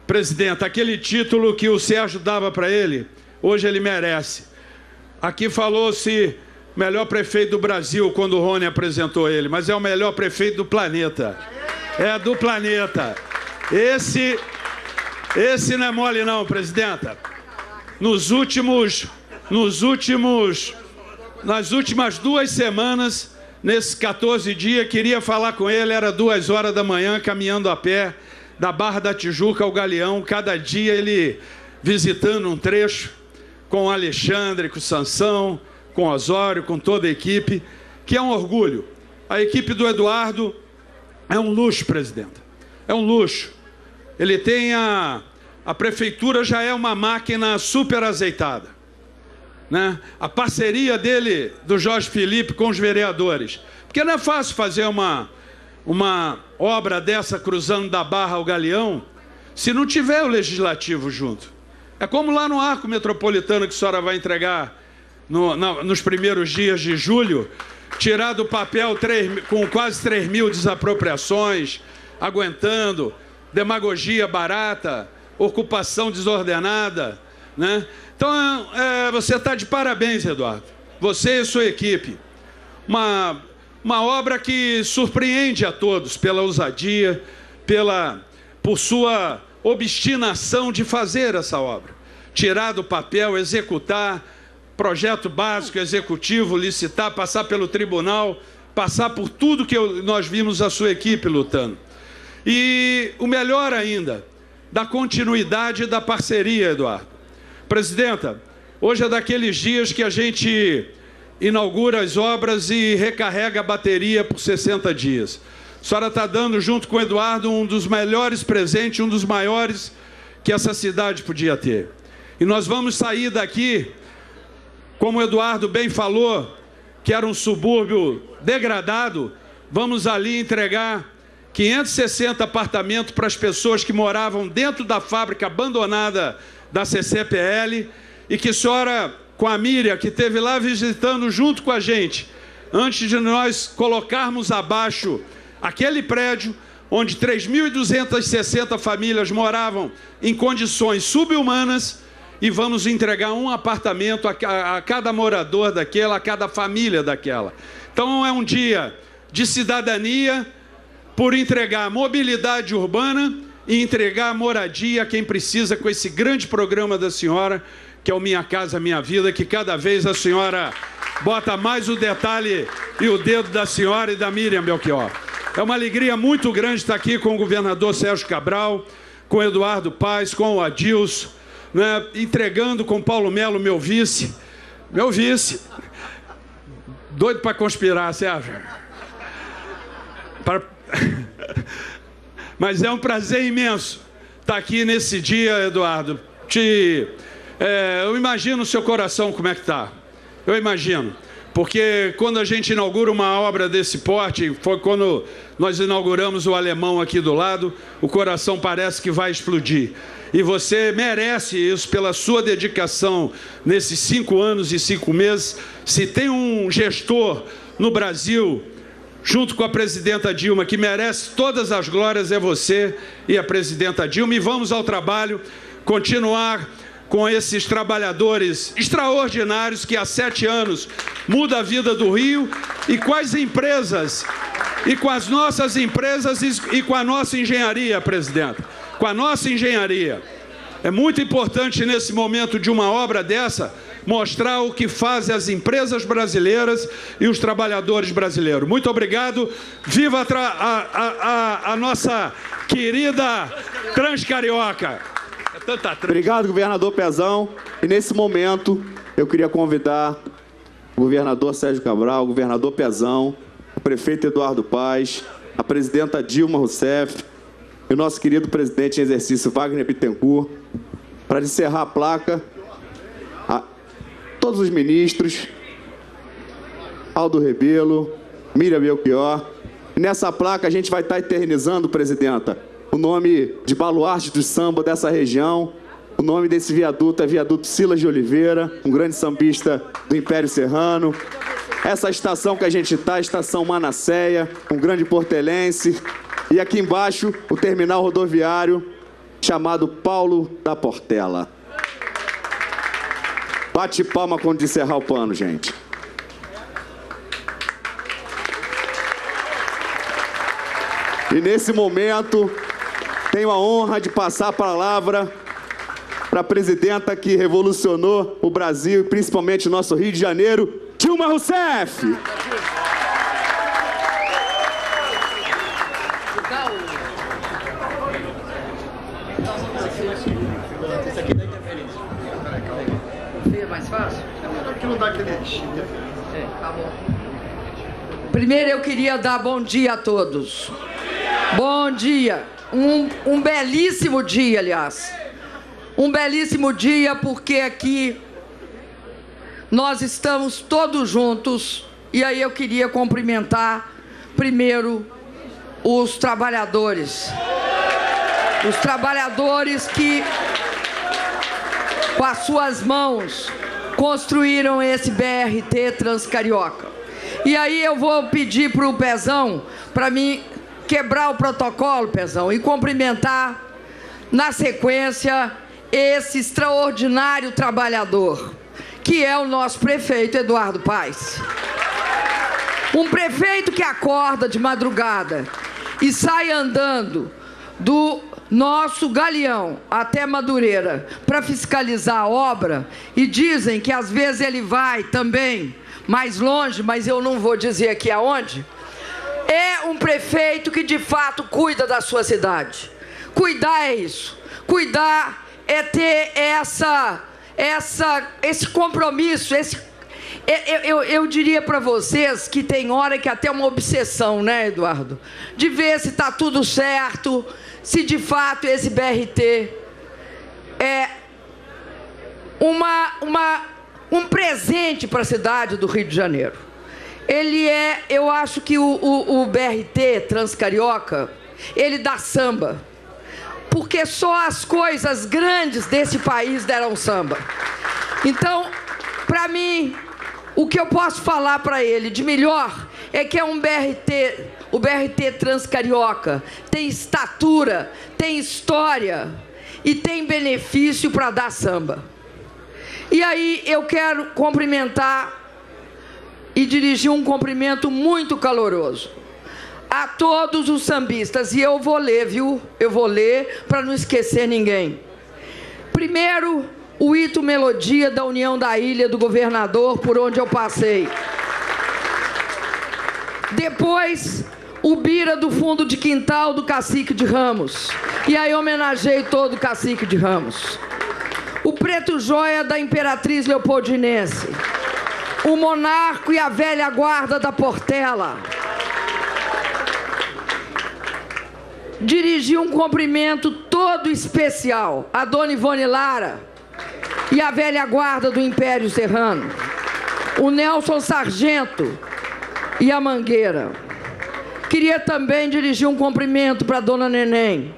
presidente, aquele título que o Sérgio dava para ele, hoje ele merece. Aqui falou-se melhor prefeito do Brasil quando o Rony apresentou ele, mas é o melhor prefeito do planeta. É do planeta. Esse, esse não é mole não, presidenta. Nos últimos nos últimos, nas últimas duas semanas, nesses 14 dias, queria falar com ele, era duas horas da manhã, caminhando a pé, da Barra da Tijuca ao Galeão, cada dia ele visitando um trecho, com o Alexandre, com o Sansão, com o Osório, com toda a equipe, que é um orgulho. A equipe do Eduardo é um luxo, presidente. É um luxo. Ele tem a. A prefeitura já é uma máquina super azeitada. Né, a parceria dele, do Jorge Felipe, com os vereadores. Porque não é fácil fazer uma, uma obra dessa cruzando da Barra ao Galeão se não tiver o legislativo junto. É como lá no arco metropolitano que a senhora vai entregar no, na, nos primeiros dias de julho, tirar do papel 3, com quase 3 mil desapropriações, aguentando, demagogia barata, ocupação desordenada. Né? Então, é, você está de parabéns, Eduardo. Você e sua equipe. Uma, uma obra que surpreende a todos pela ousadia, pela, por sua obstinação de fazer essa obra. Tirar do papel, executar, projeto básico, executivo, licitar, passar pelo tribunal, passar por tudo que eu, nós vimos a sua equipe lutando. E o melhor ainda, da continuidade da parceria, Eduardo. Presidenta, hoje é daqueles dias que a gente inaugura as obras e recarrega a bateria por 60 dias. A senhora está dando, junto com o Eduardo, um dos melhores presentes, um dos maiores que essa cidade podia ter. E nós vamos sair daqui, como o Eduardo bem falou, que era um subúrbio degradado, vamos ali entregar 560 apartamentos para as pessoas que moravam dentro da fábrica abandonada da CCPL e que senhora, com a Miriam, que esteve lá visitando junto com a gente, antes de nós colocarmos abaixo aquele prédio onde 3.260 famílias moravam em condições subhumanas e vamos entregar um apartamento a, cada morador daquela, a cada família daquela. Então é um dia de cidadania por entregar mobilidade urbana e entregar moradia a quem precisa com esse grande programa da senhora, que é o Minha Casa Minha Vida, que cada vez a senhora bota mais o detalhe e o dedo da senhora e da Miriam Belchior. É uma alegria muito grande estar aqui com o governador Sérgio Cabral, com o Eduardo Paz, com o Adilson, né, entregando com Paulo Melo, meu vice. Meu vice. Doido para conspirar, Sérgio. Para... Mas é um prazer imenso estar aqui nesse dia, Eduardo. Te, é, eu imagino o seu coração como é que está. Eu imagino. Porque quando a gente inaugura uma obra desse porte, foi quando nós inauguramos o alemão aqui do lado, o coração parece que vai explodir. E você merece isso pela sua dedicação nesses cinco anos e cinco meses. Se tem um gestor no Brasil junto com a presidenta Dilma, que merece todas as glórias, é você e a presidenta Dilma. E vamos ao trabalho, continuar com esses trabalhadores extraordinários que há sete anos muda a vida do Rio e com as empresas, e com as nossas empresas e com a nossa engenharia, presidenta, com a nossa engenharia. É muito importante nesse momento de uma obra dessa mostrar o que fazem as empresas brasileiras e os trabalhadores brasileiros. Muito obrigado. Viva a, a, a, a nossa querida Transcarioca. É obrigado, governador Pezão. E nesse momento, eu queria convidar o governador Sérgio Cabral, o governador Pezão, o prefeito Eduardo Paz, a presidenta Dilma Rousseff e o nosso querido presidente em exercício Wagner Bittencourt, para encerrar a placa todos os ministros, Aldo Rebelo, Miriam Belchior. Nessa placa a gente vai estar eternizando, presidenta, o nome de baluarte do samba dessa região. O nome desse viaduto é Viaduto Silas de Oliveira, um grande sambista do Império Serrano. Essa estação que a gente está, estação Manasseia, um grande portelense. E aqui embaixo, o terminal rodoviário chamado Paulo da Portela. Bate palma quando encerrar o pano, gente. E nesse momento, tenho a honra de passar a palavra para a presidenta que revolucionou o Brasil e principalmente o nosso Rio de Janeiro, Dilma Rousseff. Primeiro eu queria dar bom dia a todos. Bom dia. Um, um belíssimo dia, aliás. Um belíssimo dia porque aqui nós estamos todos juntos e aí eu queria cumprimentar primeiro os trabalhadores. Os trabalhadores que, com as suas mãos, construíram esse BRT Transcarioca. E aí eu vou pedir para o Pezão, para mim quebrar o protocolo, Pezão, e cumprimentar, na sequência, esse extraordinário trabalhador, que é o nosso prefeito Eduardo Paes. Um prefeito que acorda de madrugada e sai andando do nosso galeão até Madureira para fiscalizar a obra e dizem que às vezes ele vai também mais longe, mas eu não vou dizer aqui aonde. É um prefeito que de fato cuida da sua cidade. Cuidar é isso. Cuidar é ter essa essa esse compromisso, esse eu, eu, eu diria para vocês que tem hora que até uma obsessão, né, Eduardo? De ver se está tudo certo, se de fato esse BRT é uma, uma, um presente para a cidade do Rio de Janeiro. Ele é, eu acho que o, o, o BRT Transcarioca, ele dá samba. Porque só as coisas grandes desse país deram samba. Então, para mim, o que eu posso falar para ele de melhor é que é um BRT, o BRT Transcarioca, tem estatura, tem história e tem benefício para dar samba. E aí eu quero cumprimentar e dirigir um cumprimento muito caloroso a todos os sambistas. E eu vou ler, viu? Eu vou ler para não esquecer ninguém. Primeiro, o Ito Melodia da União da Ilha do Governador, por onde eu passei. Depois, o Bira do Fundo de Quintal do Cacique de Ramos. E aí homenageei todo o Cacique de Ramos. O Preto Joia da Imperatriz Leopoldinense. O Monarco e a Velha Guarda da Portela. Dirigi um cumprimento todo especial a Dona Ivone Lara e a velha guarda do Império Serrano, o Nelson Sargento e a Mangueira. Queria também dirigir um cumprimento para dona Neném.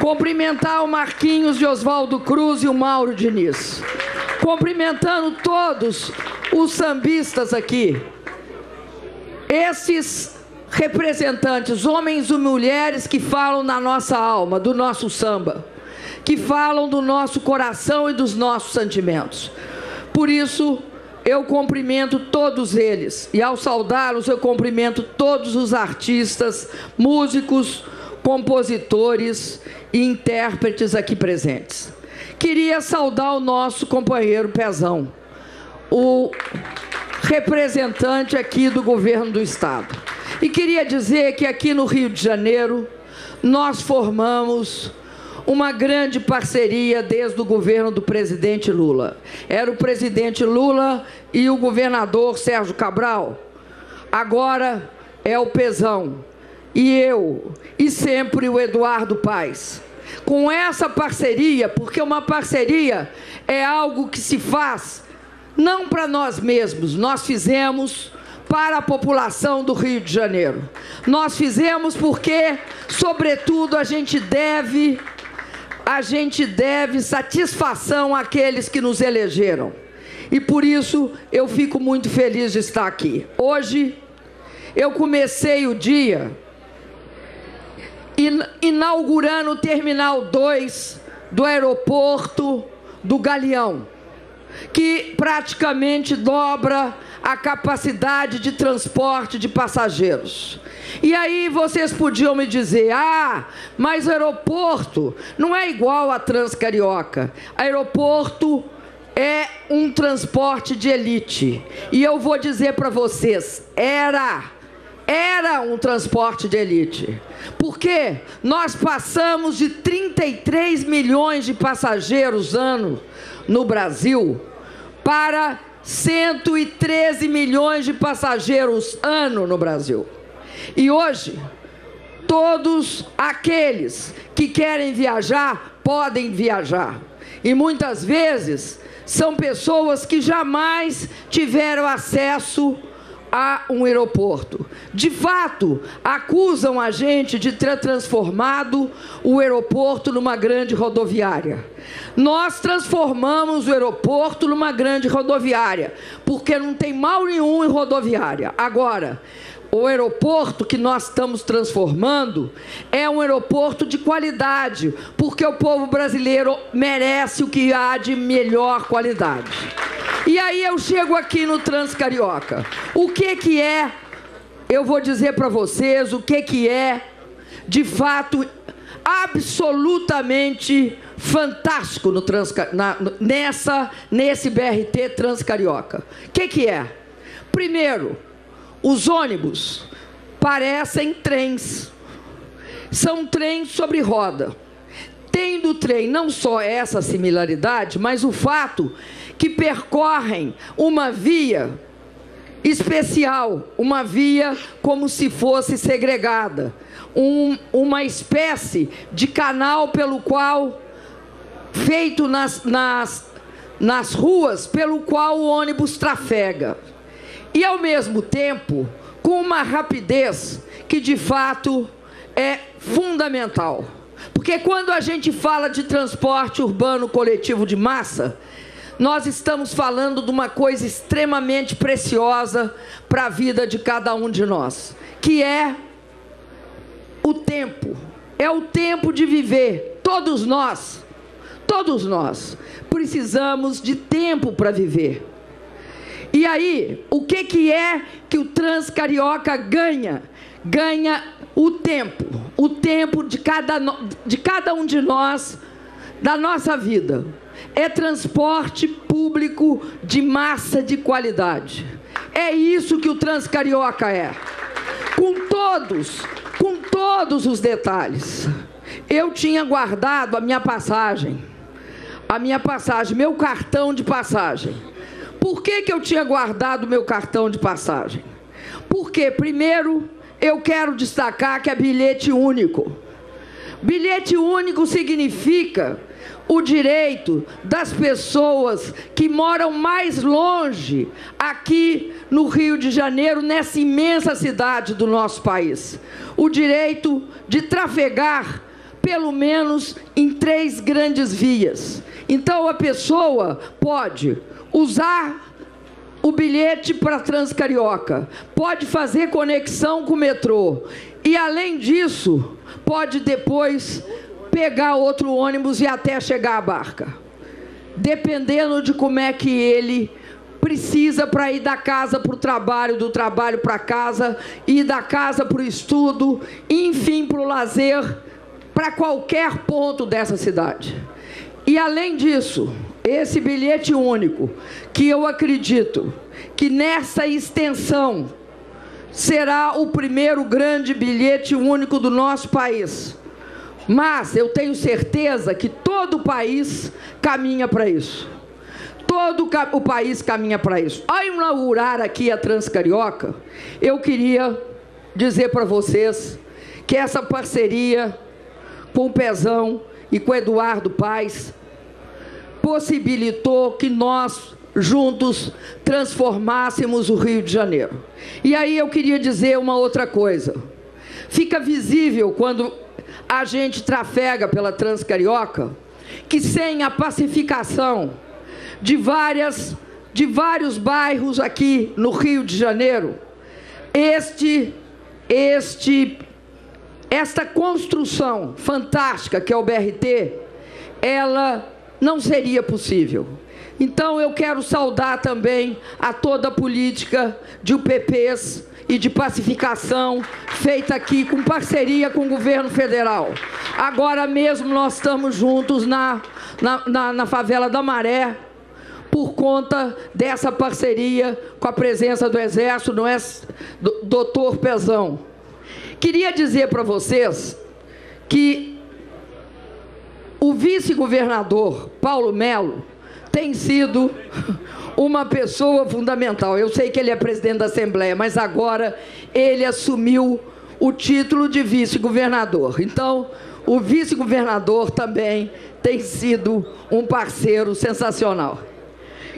Cumprimentar o Marquinhos de Oswaldo Cruz e o Mauro Diniz. Cumprimentando todos os sambistas aqui. Esses representantes, homens e mulheres que falam na nossa alma, do nosso samba que falam do nosso coração e dos nossos sentimentos. Por isso, eu cumprimento todos eles. E ao saudá-los, eu cumprimento todos os artistas, músicos, compositores e intérpretes aqui presentes. Queria saudar o nosso companheiro Pezão, o representante aqui do governo do estado. E queria dizer que aqui no Rio de Janeiro nós formamos uma grande parceria desde o governo do presidente Lula. Era o presidente Lula e o governador Sérgio Cabral. Agora é o Pezão. E eu, e sempre o Eduardo Paes. Com essa parceria, porque uma parceria é algo que se faz não para nós mesmos, nós fizemos para a população do Rio de Janeiro. Nós fizemos porque, sobretudo, a gente deve a gente deve satisfação àqueles que nos elegeram. E por isso eu fico muito feliz de estar aqui. Hoje eu comecei o dia inaugurando o Terminal 2 do aeroporto do Galeão, que praticamente dobra a capacidade de transporte de passageiros. E aí vocês podiam me dizer: ah, mas o aeroporto não é igual a Transcarioca. Aeroporto é um transporte de elite. E eu vou dizer para vocês: era. Era um transporte de elite. Porque nós passamos de 33 milhões de passageiros ano no Brasil para 113 milhões de passageiros ano no Brasil. E hoje, todos aqueles que querem viajar podem viajar. E muitas vezes são pessoas que jamais tiveram acesso a um aeroporto. De fato, acusam a gente de ter transformado o aeroporto numa grande rodoviária. Nós transformamos o aeroporto numa grande rodoviária, porque não tem mal nenhum em rodoviária. Agora, o aeroporto que nós estamos transformando é um aeroporto de qualidade, porque o povo brasileiro merece o que há de melhor qualidade. E aí eu chego aqui no Transcarioca. O que que é? Eu vou dizer para vocês o que que é, de fato, absolutamente fantástico no Transca, na, nessa nesse BRT Transcarioca. O que que é? Primeiro, os ônibus parecem trens. São trens sobre roda. Tem do trem não só essa similaridade, mas o fato que percorrem uma via especial, uma via como se fosse segregada, um, uma espécie de canal pelo qual, feito nas, nas, nas ruas, pelo qual o ônibus trafega. E ao mesmo tempo, com uma rapidez que de fato é fundamental. Porque quando a gente fala de transporte urbano coletivo de massa, nós estamos falando de uma coisa extremamente preciosa para a vida de cada um de nós, que é o tempo. É o tempo de viver. Todos nós, todos nós, precisamos de tempo para viver. E aí, o que, que é que o Transcarioca ganha? Ganha o tempo, o tempo de cada, de cada um de nós, da nossa vida é transporte público de massa de qualidade. É isso que o Transcarioca é. Com todos, com todos os detalhes. Eu tinha guardado a minha passagem, a minha passagem, meu cartão de passagem. Por que, que eu tinha guardado meu cartão de passagem? Porque, primeiro, eu quero destacar que é bilhete único. Bilhete único significa o direito das pessoas que moram mais longe aqui no Rio de Janeiro, nessa imensa cidade do nosso país. O direito de trafegar pelo menos em três grandes vias. Então a pessoa pode usar o bilhete para Transcarioca, pode fazer conexão com o metrô e além disso, pode depois pegar outro ônibus e até chegar à barca. Dependendo de como é que ele precisa para ir da casa para o trabalho, do trabalho para casa, ir da casa para o estudo, enfim, para o lazer, para qualquer ponto dessa cidade. E além disso, esse bilhete único, que eu acredito que nessa extensão será o primeiro grande bilhete único do nosso país mas eu tenho certeza que todo o país caminha para isso. Todo o país caminha para isso. Ao inaugurar aqui a Transcarioca, eu queria dizer para vocês que essa parceria com o Pezão e com o Eduardo Paes possibilitou que nós juntos transformássemos o Rio de Janeiro. E aí eu queria dizer uma outra coisa. Fica visível quando a gente trafega pela Transcarioca, que sem a pacificação de várias de vários bairros aqui no Rio de Janeiro, este este esta construção fantástica que é o BRT, ela não seria possível. Então eu quero saudar também a toda a política de UPPs e de pacificação feita aqui com parceria com o governo federal. Agora mesmo nós estamos juntos na, na, na, na favela da Maré, por conta dessa parceria com a presença do Exército, não é, doutor Pezão. Queria dizer para vocês que o vice-governador Paulo Melo tem sido uma pessoa fundamental. Eu sei que ele é presidente da Assembleia, mas agora ele assumiu o título de vice-governador. Então, o vice-governador também tem sido um parceiro sensacional.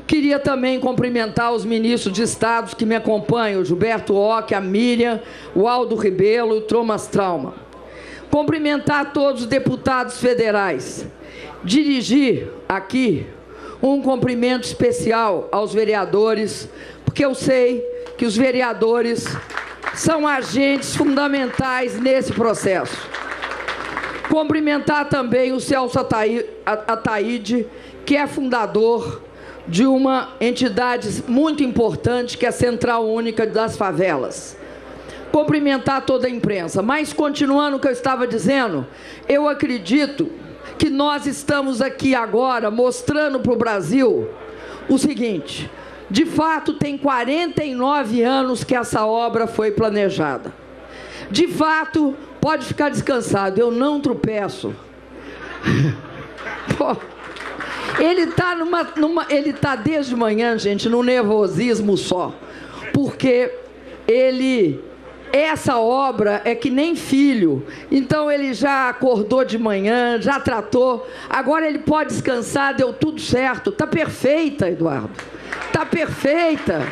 Queria também cumprimentar os ministros de Estados que me acompanham, Gilberto Ock, a Miriam, o Aldo Ribelo e o Thomas Trauma. Cumprimentar todos os deputados federais. Dirigir aqui um cumprimento especial aos vereadores, porque eu sei que os vereadores são agentes fundamentais nesse processo. Cumprimentar também o Celso Ataíde, que é fundador de uma entidade muito importante, que é a Central Única das Favelas. Cumprimentar toda a imprensa. Mas, continuando o que eu estava dizendo, eu acredito que nós estamos aqui agora mostrando para o Brasil o seguinte: de fato, tem 49 anos que essa obra foi planejada. De fato, pode ficar descansado, eu não tropeço. Pô, ele está numa, numa, tá desde manhã, gente, num nervosismo só, porque ele essa obra é que nem filho. Então ele já acordou de manhã, já tratou. Agora ele pode descansar, deu tudo certo. Tá perfeita, Eduardo. Tá perfeita.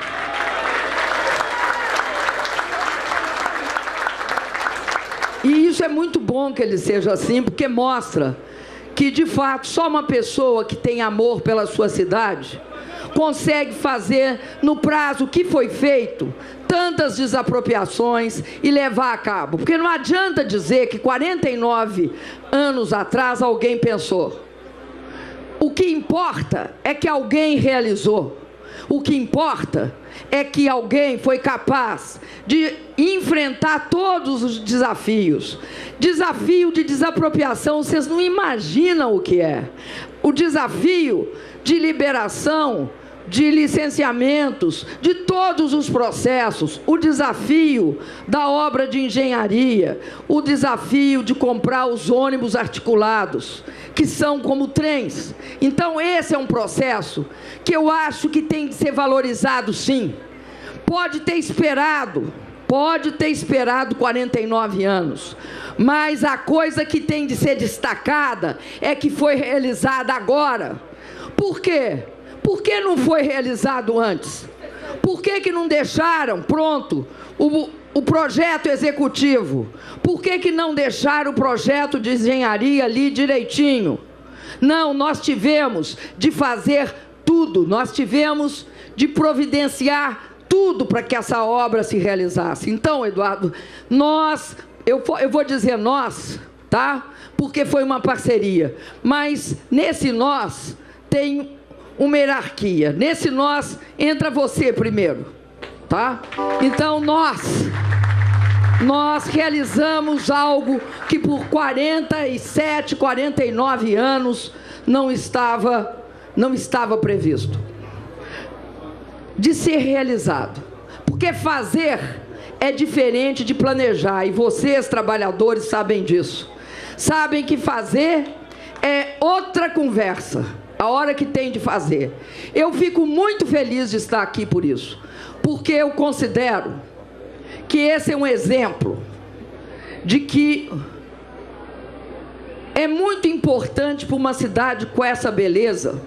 E isso é muito bom que ele seja assim, porque mostra que de fato só uma pessoa que tem amor pela sua cidade consegue fazer no prazo que foi feito tantas desapropriações e levar a cabo. Porque não adianta dizer que 49 anos atrás alguém pensou. O que importa é que alguém realizou. O que importa é que alguém foi capaz de enfrentar todos os desafios. Desafio de desapropriação, vocês não imaginam o que é. O desafio de liberação de licenciamentos, de todos os processos, o desafio da obra de engenharia, o desafio de comprar os ônibus articulados, que são como trens. Então, esse é um processo que eu acho que tem de ser valorizado, sim. Pode ter esperado, pode ter esperado 49 anos, mas a coisa que tem de ser destacada é que foi realizada agora. Por quê? Por que não foi realizado antes? Por que, que não deixaram pronto o, o projeto executivo? Por que, que não deixaram o projeto de engenharia ali direitinho? Não, nós tivemos de fazer tudo, nós tivemos de providenciar tudo para que essa obra se realizasse. Então, Eduardo, nós, eu, eu vou dizer nós, tá? Porque foi uma parceria. Mas nesse nós tem uma hierarquia. Nesse nós entra você primeiro, tá? Então nós nós realizamos algo que por 47, 49 anos não estava não estava previsto de ser realizado. Porque fazer é diferente de planejar e vocês trabalhadores sabem disso. Sabem que fazer é outra conversa a hora que tem de fazer. Eu fico muito feliz de estar aqui por isso, porque eu considero que esse é um exemplo de que é muito importante para uma cidade com essa beleza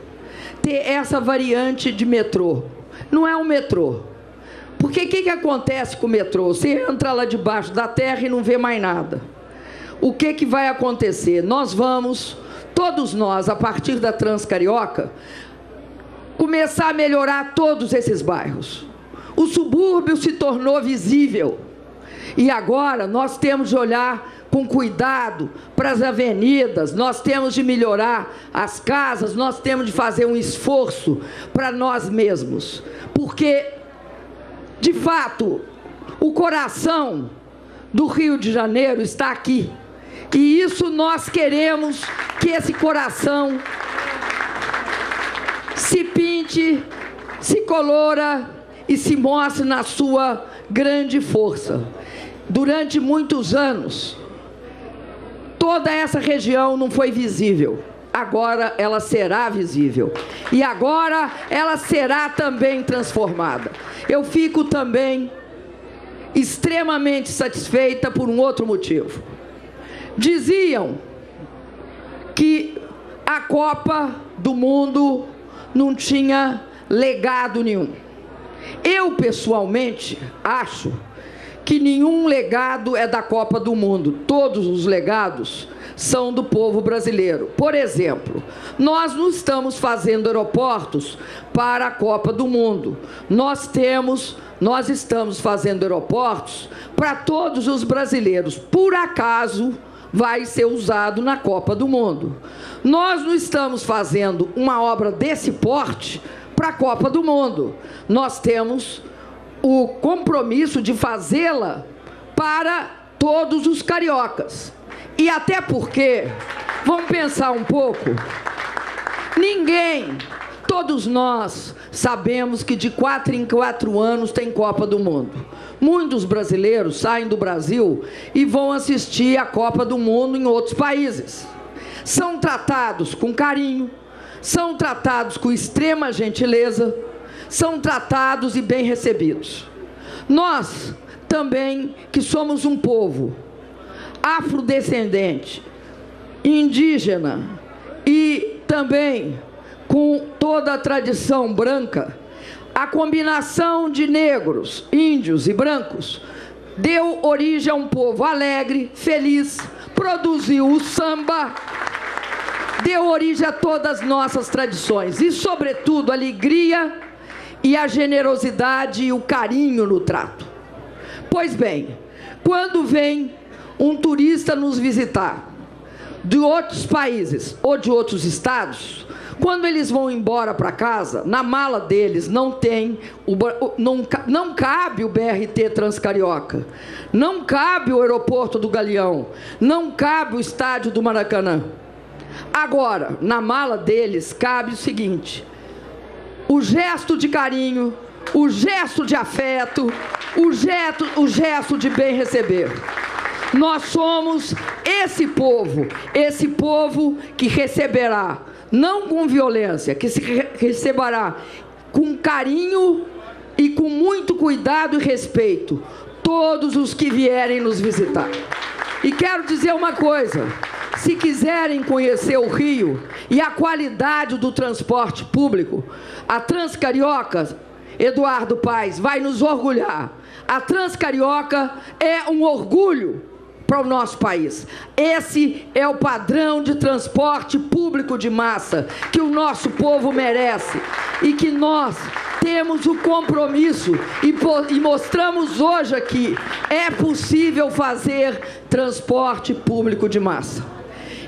ter essa variante de metrô. Não é um metrô. Porque o que, que acontece com o metrô? Você entra lá debaixo da terra e não vê mais nada. O que, que vai acontecer? Nós vamos todos nós, a partir da Transcarioca, começar a melhorar todos esses bairros. O subúrbio se tornou visível. E agora nós temos de olhar com cuidado para as avenidas, nós temos de melhorar as casas, nós temos de fazer um esforço para nós mesmos. Porque, de fato, o coração do Rio de Janeiro está aqui. E isso nós queremos que esse coração se pinte, se colora e se mostre na sua grande força. Durante muitos anos, toda essa região não foi visível. Agora ela será visível. E agora ela será também transformada. Eu fico também extremamente satisfeita por um outro motivo diziam que a Copa do Mundo não tinha legado nenhum. Eu, pessoalmente, acho que nenhum legado é da Copa do Mundo. Todos os legados são do povo brasileiro. Por exemplo, nós não estamos fazendo aeroportos para a Copa do Mundo. Nós temos, nós estamos fazendo aeroportos para todos os brasileiros. Por acaso vai ser usado na Copa do Mundo. Nós não estamos fazendo uma obra desse porte para a Copa do Mundo. Nós temos o compromisso de fazê-la para todos os cariocas. E até porque, vamos pensar um pouco, ninguém, todos nós sabemos que de quatro em quatro anos tem Copa do Mundo. Muitos brasileiros saem do Brasil e vão assistir a Copa do Mundo em outros países. São tratados com carinho, são tratados com extrema gentileza, são tratados e bem recebidos. Nós também, que somos um povo afrodescendente, indígena e também com toda a tradição branca, a combinação de negros, índios e brancos deu origem a um povo alegre, feliz, produziu o samba, deu origem a todas as nossas tradições e, sobretudo, a alegria e a generosidade e o carinho no trato. Pois bem, quando vem um turista nos visitar de outros países ou de outros estados, quando eles vão embora para casa, na mala deles não tem, o, não, não cabe o BRT Transcarioca, não cabe o aeroporto do Galeão, não cabe o estádio do Maracanã. Agora, na mala deles cabe o seguinte: o gesto de carinho, o gesto de afeto, o gesto, o gesto de bem receber. Nós somos esse povo, esse povo que receberá, não com violência, que se receberá com carinho e com muito cuidado e respeito todos os que vierem nos visitar. E quero dizer uma coisa: se quiserem conhecer o Rio e a qualidade do transporte público, a Transcarioca, Eduardo Paes, vai nos orgulhar. A Transcarioca é um orgulho para o nosso país. Esse é o padrão de transporte público de massa que o nosso povo merece e que nós temos o compromisso e, e mostramos hoje aqui é possível fazer transporte público de massa.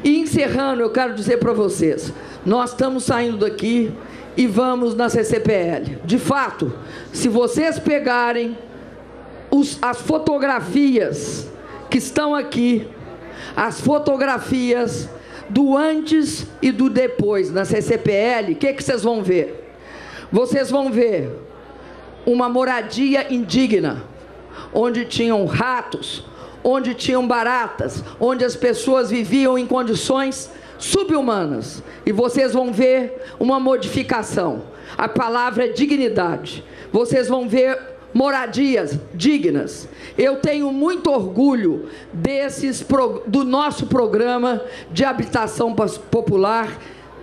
E encerrando, eu quero dizer para vocês, nós estamos saindo daqui e vamos na CCPL. De fato, se vocês pegarem os, as fotografias que estão aqui as fotografias do antes e do depois na CCPL, o que, que vocês vão ver? Vocês vão ver uma moradia indigna, onde tinham ratos, onde tinham baratas, onde as pessoas viviam em condições subhumanas. E vocês vão ver uma modificação. A palavra é dignidade. Vocês vão ver moradias dignas. Eu tenho muito orgulho desses do nosso programa de habitação popular,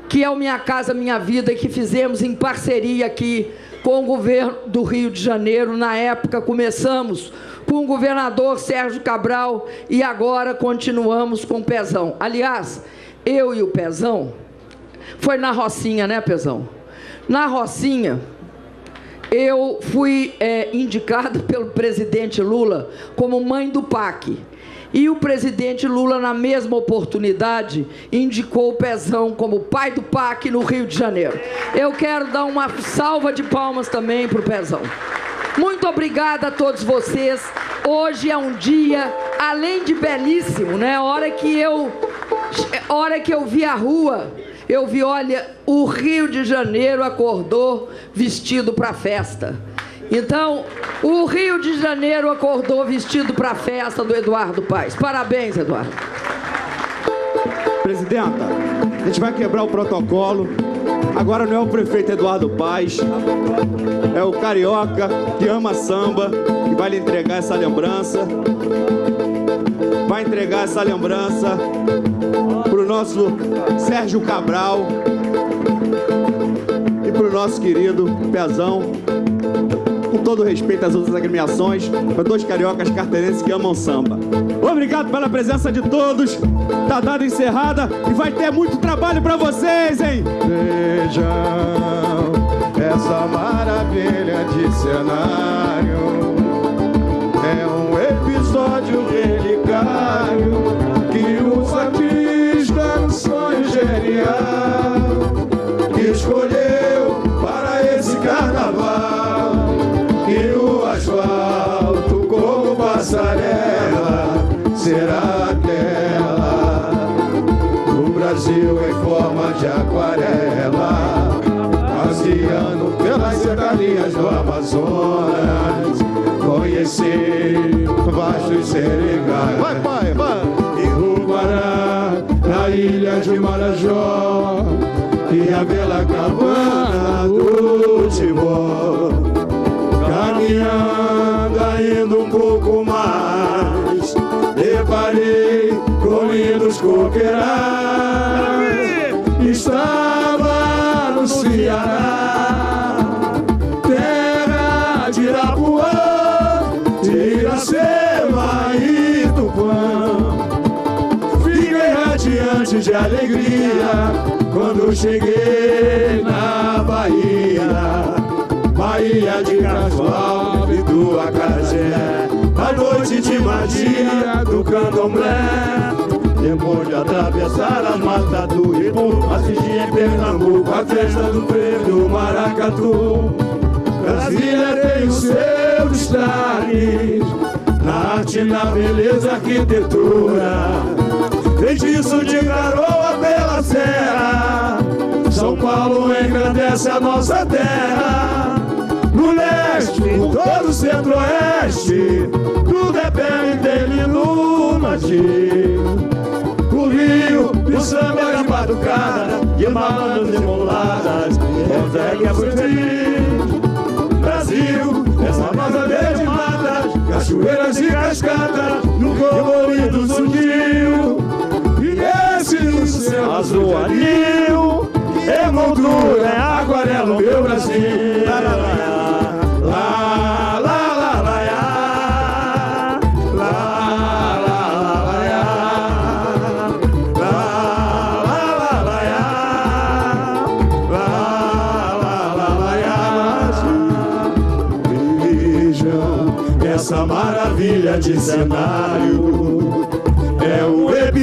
que é o Minha Casa Minha Vida, que fizemos em parceria aqui com o governo do Rio de Janeiro. Na época começamos com o governador Sérgio Cabral e agora continuamos com o Pezão. Aliás, eu e o Pezão foi na Rocinha, né, Pezão? Na Rocinha, eu fui é, pelo presidente Lula como mãe do PAC. E o presidente Lula, na mesma oportunidade, indicou o Pezão como pai do PAC no Rio de Janeiro. Eu quero dar uma salva de palmas também para o Pezão. Muito obrigada a todos vocês. Hoje é um dia, além de belíssimo, né? Hora que eu, a hora que eu vi a rua, eu vi, olha, o Rio de Janeiro acordou vestido para festa. Então, o Rio de Janeiro acordou vestido para a festa do Eduardo Paes. Parabéns, Eduardo. Presidenta, a gente vai quebrar o protocolo. Agora não é o prefeito Eduardo Paes, é o carioca que ama samba que vai lhe entregar essa lembrança. Vai entregar essa lembrança para o nosso Sérgio Cabral e para o nosso querido Pezão, com todo respeito às outras agremiações, para dois cariocas carteirenses que amam samba. Obrigado pela presença de todos. Tá dada encerrada e vai ter muito trabalho para vocês, hein? Vejam essa maravilha de cenário. É um episódio relicário aquarela, passeando pelas cercanias do Amazonas, conhecer vastos seregais. Vai, pai, vai! E Rubará, na ilha de Marajó, e a bela cabana do Tibó, caminhando ainda um pouco mais, deparei com lindos coqueirais. Radiante de alegria quando cheguei na Bahia. Bahia de Casual e do Acarajé A noite de magia do candomblé. Depois de atravessar a mata do Ipu Assisti em Pernambuco a festa do do Maracatu. Brasília tem o seu destaque Na arte, na beleza, arquitetura Feitiço de garoa pela serra São Paulo engrandece a nossa terra no leste, em todo o centro-oeste, tudo é belo e tem ilumati. O Rio, o samba de batucada, de malandros e muladas, consegue fugir. Brasil, essa nossa verde mata, cachoeiras e cascadas, no colorido sutil. Azul anil, é moldura, é aquarela, meu Brasil. Lá, lá, lá. La la ya. La la la la ya. Vejam essa maravilha de cenário.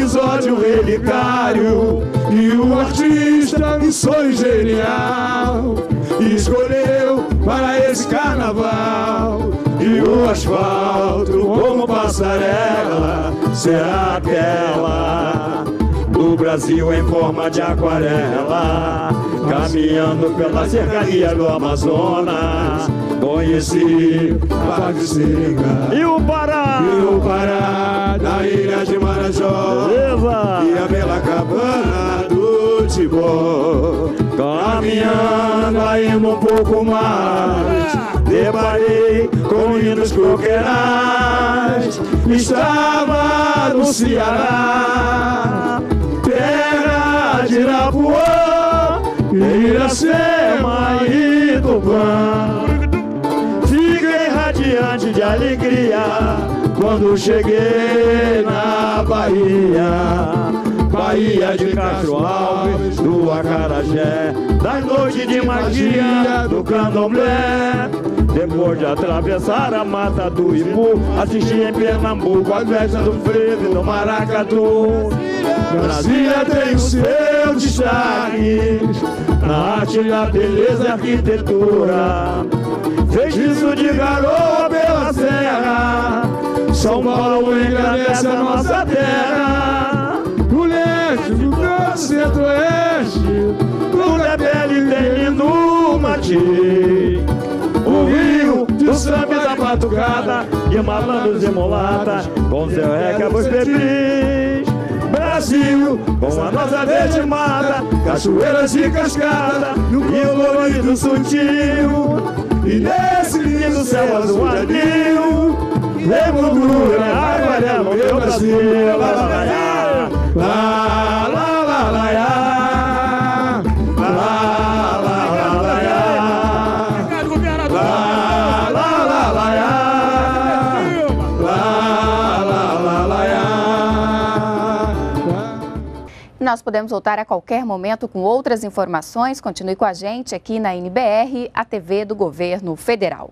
É o episódio relicário e o artista em sonho genial escolheu para esse carnaval. E o asfalto como passarela será aquela. Do Brasil em forma de aquarela caminhando pela cercaria do Amazonas. Conheci Parque Seringa E o Pará? e o Pará da ilha de Marajó. Beleza! e a bela cabana do Tibó. Caminhando ainda um pouco mais. Deparei com lindos coqueirais. Estava no Ceará. Terra de Irapuã Iracema e Tupã. Fiquei radiante de alegria quando cheguei na Bahia. Bahia de Castro Alves, do Acarajé, das noites de magia do candomblé. Depois de atravessar a mata do Ipu, assisti em Pernambuco a festa do frevo do maracatu. Brasília tem o seu destaque na arte, na beleza e arquitetura. Feitiço de garoa pela serra São Paulo engrandece a nossa terra. No leste, no canto centro-oeste Tudo é belo e tem lindo mati O rio, do samba e da batucada De malandros e mulata Com seu recabo bebis Brasil, com a nossa verde mata Cachoeiras e cascada No rio colorido sutil. E nesse lindo céu azul anil Lemucura, Aguarela, meu Brasil, lá, lá, lá, lá, lá, lá, lá, lá. Nós podemos voltar a qualquer momento com outras informações. Continue com a gente aqui na NBR, a TV do Governo Federal.